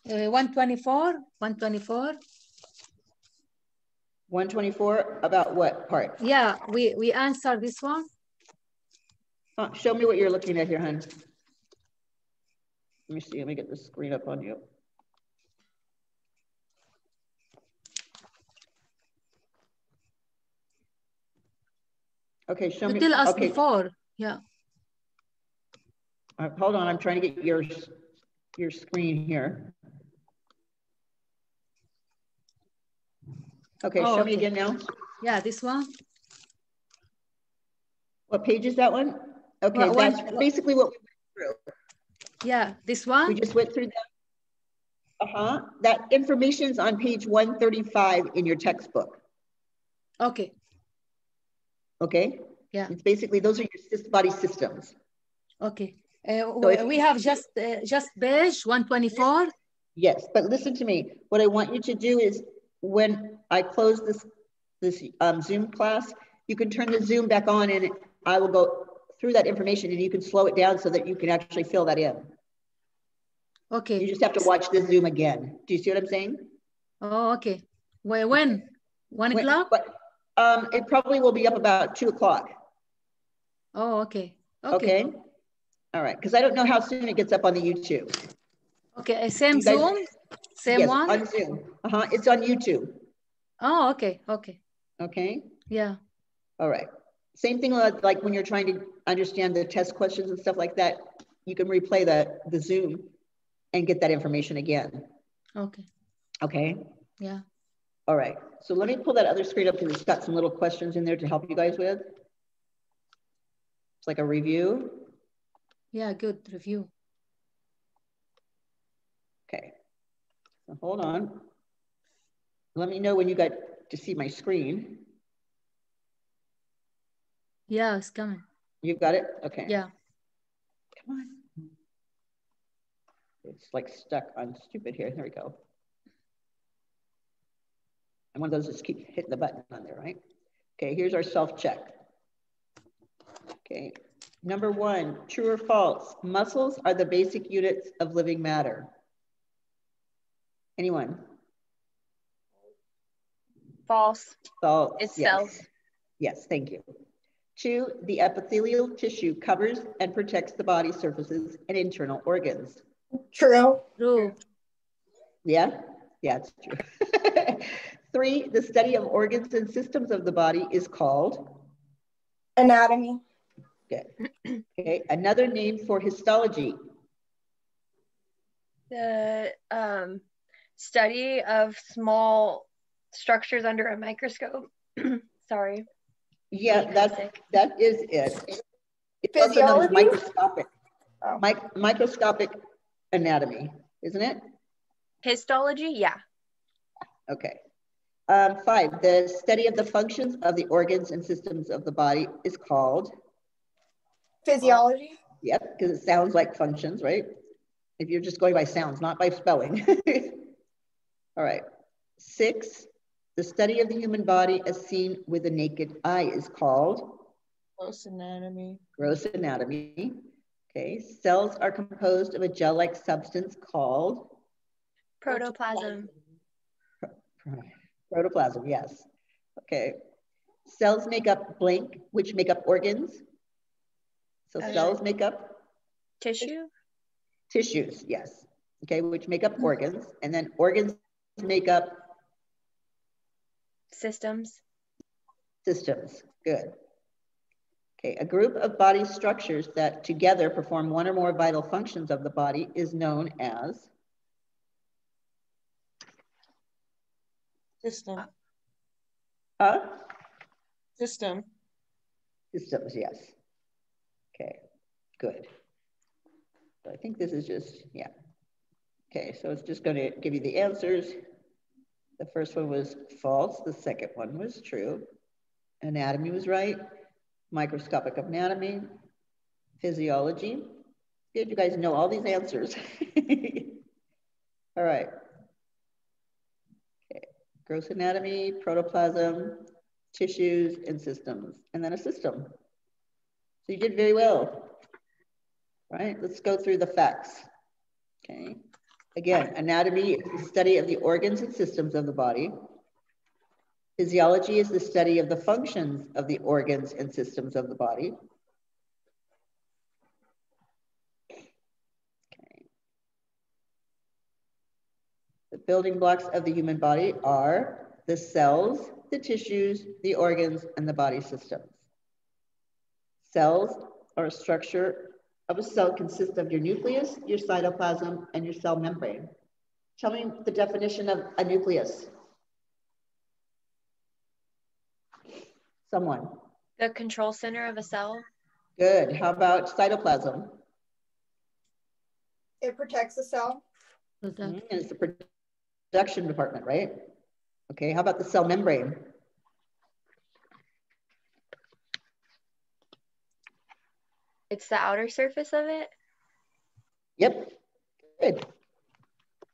Speaker 5: uh, 124, 124.
Speaker 2: 124 about what part?
Speaker 5: Yeah, we, we answer this one.
Speaker 2: Uh, show me what you're looking at here, hon. Let me see, let me get the screen up on you. Okay, show
Speaker 5: you
Speaker 2: me.
Speaker 5: Tell us
Speaker 2: okay.
Speaker 5: before. Yeah.
Speaker 2: Uh, hold on, I'm trying to get your your screen here. Okay, oh, show okay. me again now.
Speaker 5: Yeah, this one.
Speaker 2: What page is that one? Okay, well, that's one, basically what we went through.
Speaker 5: Yeah, this one.
Speaker 2: We just went through that. Uh-huh. That information is on page 135 in your textbook.
Speaker 5: Okay.
Speaker 2: Okay.
Speaker 5: Yeah.
Speaker 2: It's basically those are your body systems.
Speaker 5: Okay. Uh, so we have just uh, just beige 124.
Speaker 2: Yes, but listen to me. What I want you to do is when I close this this um, Zoom class, you can turn the Zoom back on and I will go through that information and you can slow it down so that you can actually fill that in.
Speaker 5: Okay.
Speaker 2: You just have to watch the Zoom again. Do you see what I'm saying?
Speaker 5: Oh, okay. When? One o'clock?
Speaker 2: Um, it probably will be up about two o'clock.
Speaker 5: Oh, okay.
Speaker 2: Okay. okay. All right. Because I don't know how soon it gets up on the YouTube.
Speaker 5: Okay. Same guys, Zoom? Same
Speaker 2: yes,
Speaker 5: one?
Speaker 2: on Zoom. Uh-huh. It's on YouTube.
Speaker 5: Oh, okay. Okay.
Speaker 2: Okay.
Speaker 5: Yeah.
Speaker 2: All right. Same thing like when you're trying to understand the test questions and stuff like that, you can replay the, the Zoom and get that information again.
Speaker 5: Okay.
Speaker 2: Okay.
Speaker 5: Yeah.
Speaker 2: All right. So let me pull that other screen up because it's got some little questions in there to help you guys with. It's like a review.
Speaker 5: Yeah, good review.
Speaker 2: Okay. So hold on. Let me know when you got to see my screen.
Speaker 5: Yeah, it's coming.
Speaker 2: You've got it? Okay.
Speaker 5: Yeah.
Speaker 2: Come on. It's like stuck on stupid here. There we go. And one of those just keep hitting the button on there, right? Okay, here's our self-check. Okay, number one, true or false? Muscles are the basic units of living matter. Anyone?
Speaker 10: False.
Speaker 2: False.
Speaker 10: It's
Speaker 2: yes.
Speaker 10: cells.
Speaker 2: Yes, thank you. Two, the epithelial tissue covers and protects the body surfaces and internal organs.
Speaker 7: True.
Speaker 5: True.
Speaker 2: Yeah, yeah, it's true. Three, the study of organs and systems of the body is called
Speaker 7: anatomy.
Speaker 2: Good. Okay, another name for histology.
Speaker 10: The um, study of small structures under a microscope. Sorry.
Speaker 2: Yeah, that's that is it. It's also known as microscopic. Oh. Mic microscopic anatomy, isn't it?
Speaker 10: Histology, yeah.
Speaker 2: Okay. Um, five, the study of the functions of the organs and systems of the body is called?
Speaker 7: Physiology.
Speaker 2: Yep, because it sounds like functions, right? If you're just going by sounds, not by spelling. All right. Six, the study of the human body as seen with the naked eye is called?
Speaker 11: Gross anatomy.
Speaker 2: Gross anatomy. Okay, cells are composed of a gel-like substance called?
Speaker 10: Protoplasm.
Speaker 2: Protoplasm, yes. Okay. Cells make up blank, which make up organs. So uh, cells make up?
Speaker 10: Tissue?
Speaker 2: Tissues, yes. Okay, which make up organs. And then organs make up?
Speaker 10: Systems.
Speaker 2: Systems, good. Okay, a group of body structures that together perform one or more vital functions of the body is known as?
Speaker 11: System.
Speaker 2: Huh?
Speaker 11: System.
Speaker 2: Systems, yes. Okay, good. So I think this is just, yeah. Okay, so it's just gonna give you the answers. The first one was false, the second one was true. Anatomy was right, microscopic anatomy, physiology. Good, you guys know all these answers. all right. Gross anatomy, protoplasm, tissues, and systems, and then a system. So you did very well. Right, let's go through the facts. Okay, again, anatomy is the study of the organs and systems of the body. Physiology is the study of the functions of the organs and systems of the body. Building blocks of the human body are the cells, the tissues, the organs, and the body systems. Cells are a structure of a cell consists of your nucleus, your cytoplasm, and your cell membrane. Tell me the definition of a nucleus. Someone.
Speaker 10: The control center of a cell.
Speaker 2: Good. How about cytoplasm?
Speaker 7: It protects the cell.
Speaker 2: Mm -hmm. It's the production department, right? Okay, how about the cell membrane?
Speaker 10: It's the outer surface of it?
Speaker 2: Yep. Good.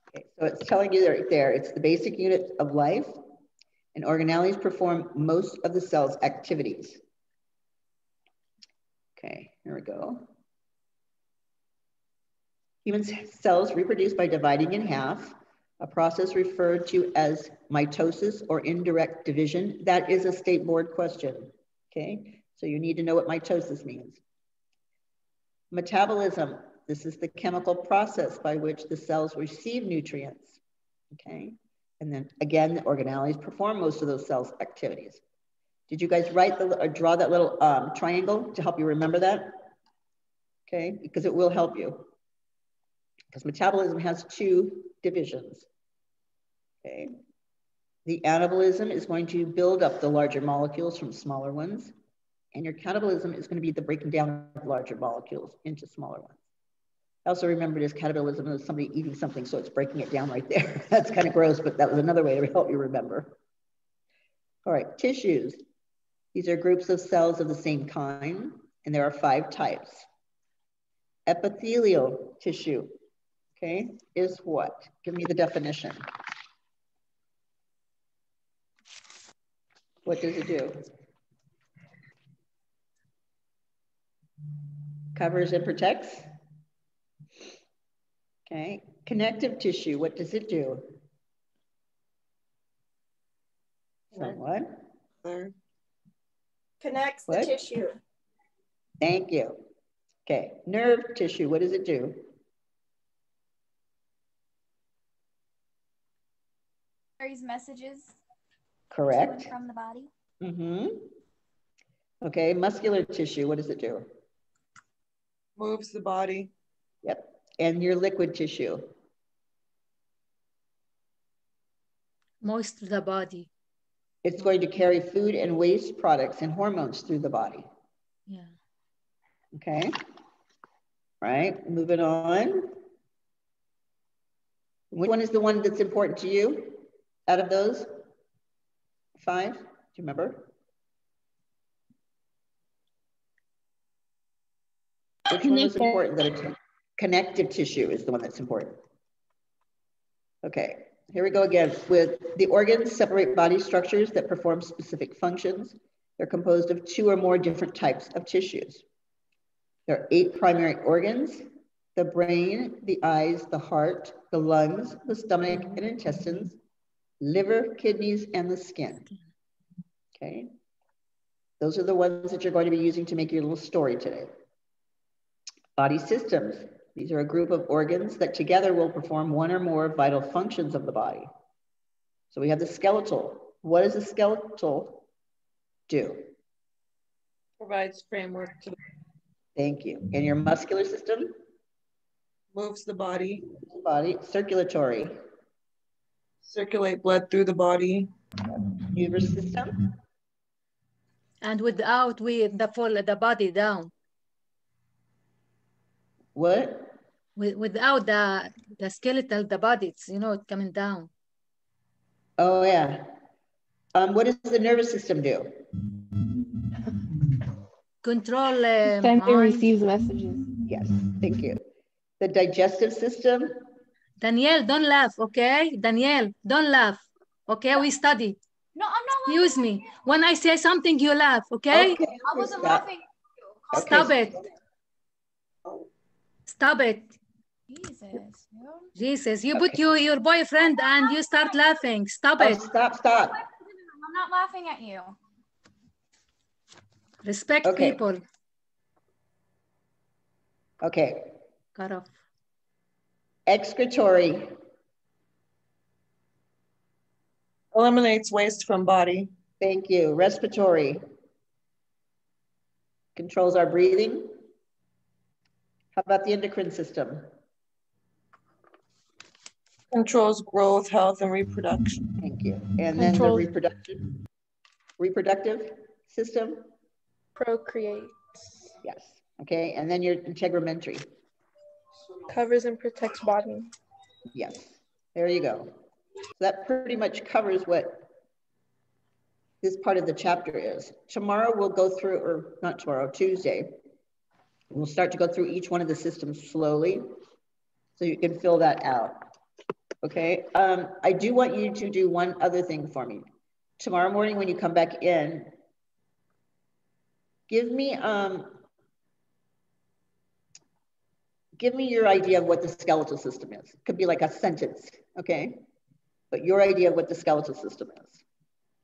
Speaker 2: Okay, so it's telling you right there, it's the basic unit of life, and organelles perform most of the cell's activities. Okay, here we go. Human cells reproduce by dividing in half, a process referred to as mitosis or indirect division. That is a state board question, okay? So you need to know what mitosis means. Metabolism, this is the chemical process by which the cells receive nutrients, okay? And then again, the organelles perform most of those cells' activities. Did you guys write the, or draw that little um, triangle to help you remember that? Okay, because it will help you. Because metabolism has two divisions. Okay, the anabolism is going to build up the larger molecules from smaller ones, and your catabolism is going to be the breaking down of larger molecules into smaller ones. I also remembered as catabolism as somebody eating something, so it's breaking it down right there. That's kind of gross, but that was another way to help you remember. All right, tissues. These are groups of cells of the same kind, and there are five types. Epithelial tissue, okay, is what? Give me the definition. What does it do? Covers and protects. Okay, connective tissue, what does it do? Someone?
Speaker 7: Connects what? the tissue.
Speaker 2: Thank you. Okay, nerve tissue, what does it do?
Speaker 9: Carries messages.
Speaker 2: Correct.
Speaker 9: From the body.
Speaker 2: Mm-hmm. Okay, muscular tissue, what does it do?
Speaker 11: Moves the body.
Speaker 2: Yep. And your liquid tissue?
Speaker 5: Moist the body.
Speaker 2: It's going to carry food and waste products and hormones through the body.
Speaker 5: Yeah.
Speaker 2: Okay. Right, moving on. Which one is the one that's important to you out of those five? Do you remember? Which one is important that it's connective tissue is the one that's important. Okay, here we go again with the organs separate body structures that perform specific functions. They're composed of two or more different types of tissues. There are eight primary organs, the brain, the eyes, the heart, the lungs, the stomach and intestines, liver, kidneys, and the skin. Okay. Those are the ones that you're going to be using to make your little story today. Body systems. These are a group of organs that together will perform one or more vital functions of the body. So we have the skeletal. What does the skeletal do?
Speaker 11: Provides framework to
Speaker 2: Thank you. And your muscular system?
Speaker 11: Moves the body.
Speaker 2: Body. Circulatory.
Speaker 11: Circulate blood through the body.
Speaker 2: Nervous system?
Speaker 5: And without we the fall the body down.
Speaker 2: What?
Speaker 5: without the the skeletal, the body, it's, you know, it coming down.
Speaker 2: Oh yeah. Um, what does the nervous system do?
Speaker 5: Control. Uh,
Speaker 6: Sends and receives messages.
Speaker 2: Yes, thank you. The digestive system.
Speaker 5: Danielle, don't laugh, okay? Danielle, don't laugh. Okay, we study.
Speaker 9: No, I'm not.
Speaker 5: Excuse me. When I say something, you laugh, okay?
Speaker 2: okay
Speaker 9: I wasn't stop. laughing.
Speaker 5: Stop it. Stop it.
Speaker 9: Jesus.
Speaker 5: Jesus, you okay. put you, your boyfriend and you start laughing. Stop
Speaker 2: oh,
Speaker 5: it.
Speaker 2: Stop, stop.
Speaker 9: I'm not laughing at you.
Speaker 5: Respect okay. people.
Speaker 2: Okay.
Speaker 5: Cut off.
Speaker 2: Excretory.
Speaker 11: Eliminates waste from body.
Speaker 2: Thank you. Respiratory. Controls our breathing. How about the endocrine system?
Speaker 11: Controls growth, health, and reproduction.
Speaker 2: Thank you. And then the reproductive, reproductive system?
Speaker 8: Procreates.
Speaker 2: Yes. Okay. And then your integumentary.
Speaker 8: Covers and protects body.
Speaker 2: Yes. There you go. So that pretty much covers what this part of the chapter is. Tomorrow we'll go through, or not tomorrow, Tuesday, We'll start to go through each one of the systems slowly so you can fill that out. Okay, um, I do want you to do one other thing for me. Tomorrow morning when you come back in, give me um, give me your idea of what the skeletal system is. It Could be like a sentence, okay? But your idea of what the skeletal system is.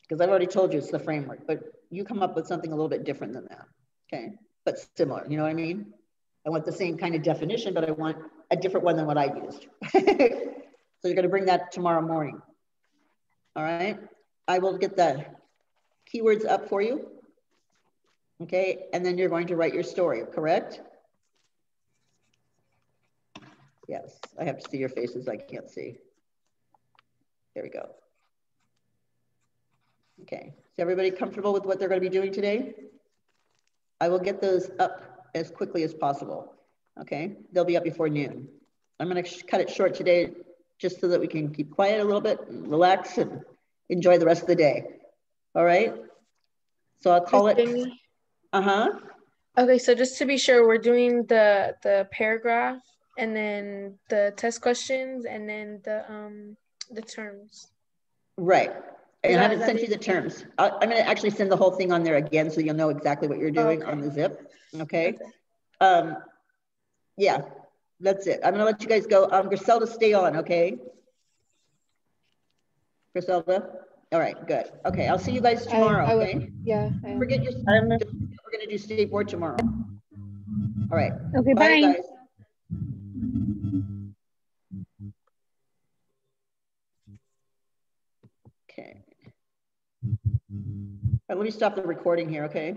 Speaker 2: Because I've already told you it's the framework, but you come up with something a little bit different than that, okay? But similar, you know what I mean? I want the same kind of definition, but I want a different one than what I used. so you're gonna bring that tomorrow morning. All right, I will get the keywords up for you. Okay, and then you're going to write your story, correct? Yes, I have to see your faces. I can't see. There we go. Okay, is everybody comfortable with what they're going to be doing today? I will get those up as quickly as possible. Okay, they'll be up before noon. I'm going to cut it short today just so that we can keep quiet a little bit, and relax, and enjoy the rest of the day. All right. So I'll call it. Uh huh.
Speaker 8: Okay, so just to be sure, we're doing the the paragraph and then the test questions and then the um the terms.
Speaker 2: Right. And I haven't sent you the terms. I, am going to actually send the whole thing on there again so you'll know exactly what you're doing okay. on the zip. Okay. okay. Um, yeah, that's it. I'm going to let you guys go. Um, Griselda, stay on, okay? Griselda? All right, good. Okay, I'll see you guys tomorrow, I, I okay?
Speaker 6: yeah.
Speaker 2: I Forget your, we're going to do state board tomorrow. All right.
Speaker 1: Okay, bye. bye. Guys.
Speaker 2: Okay. Right, let me stop the recording here, okay?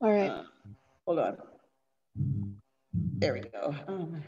Speaker 6: All right.
Speaker 2: Uh, hold on. There we go. Um,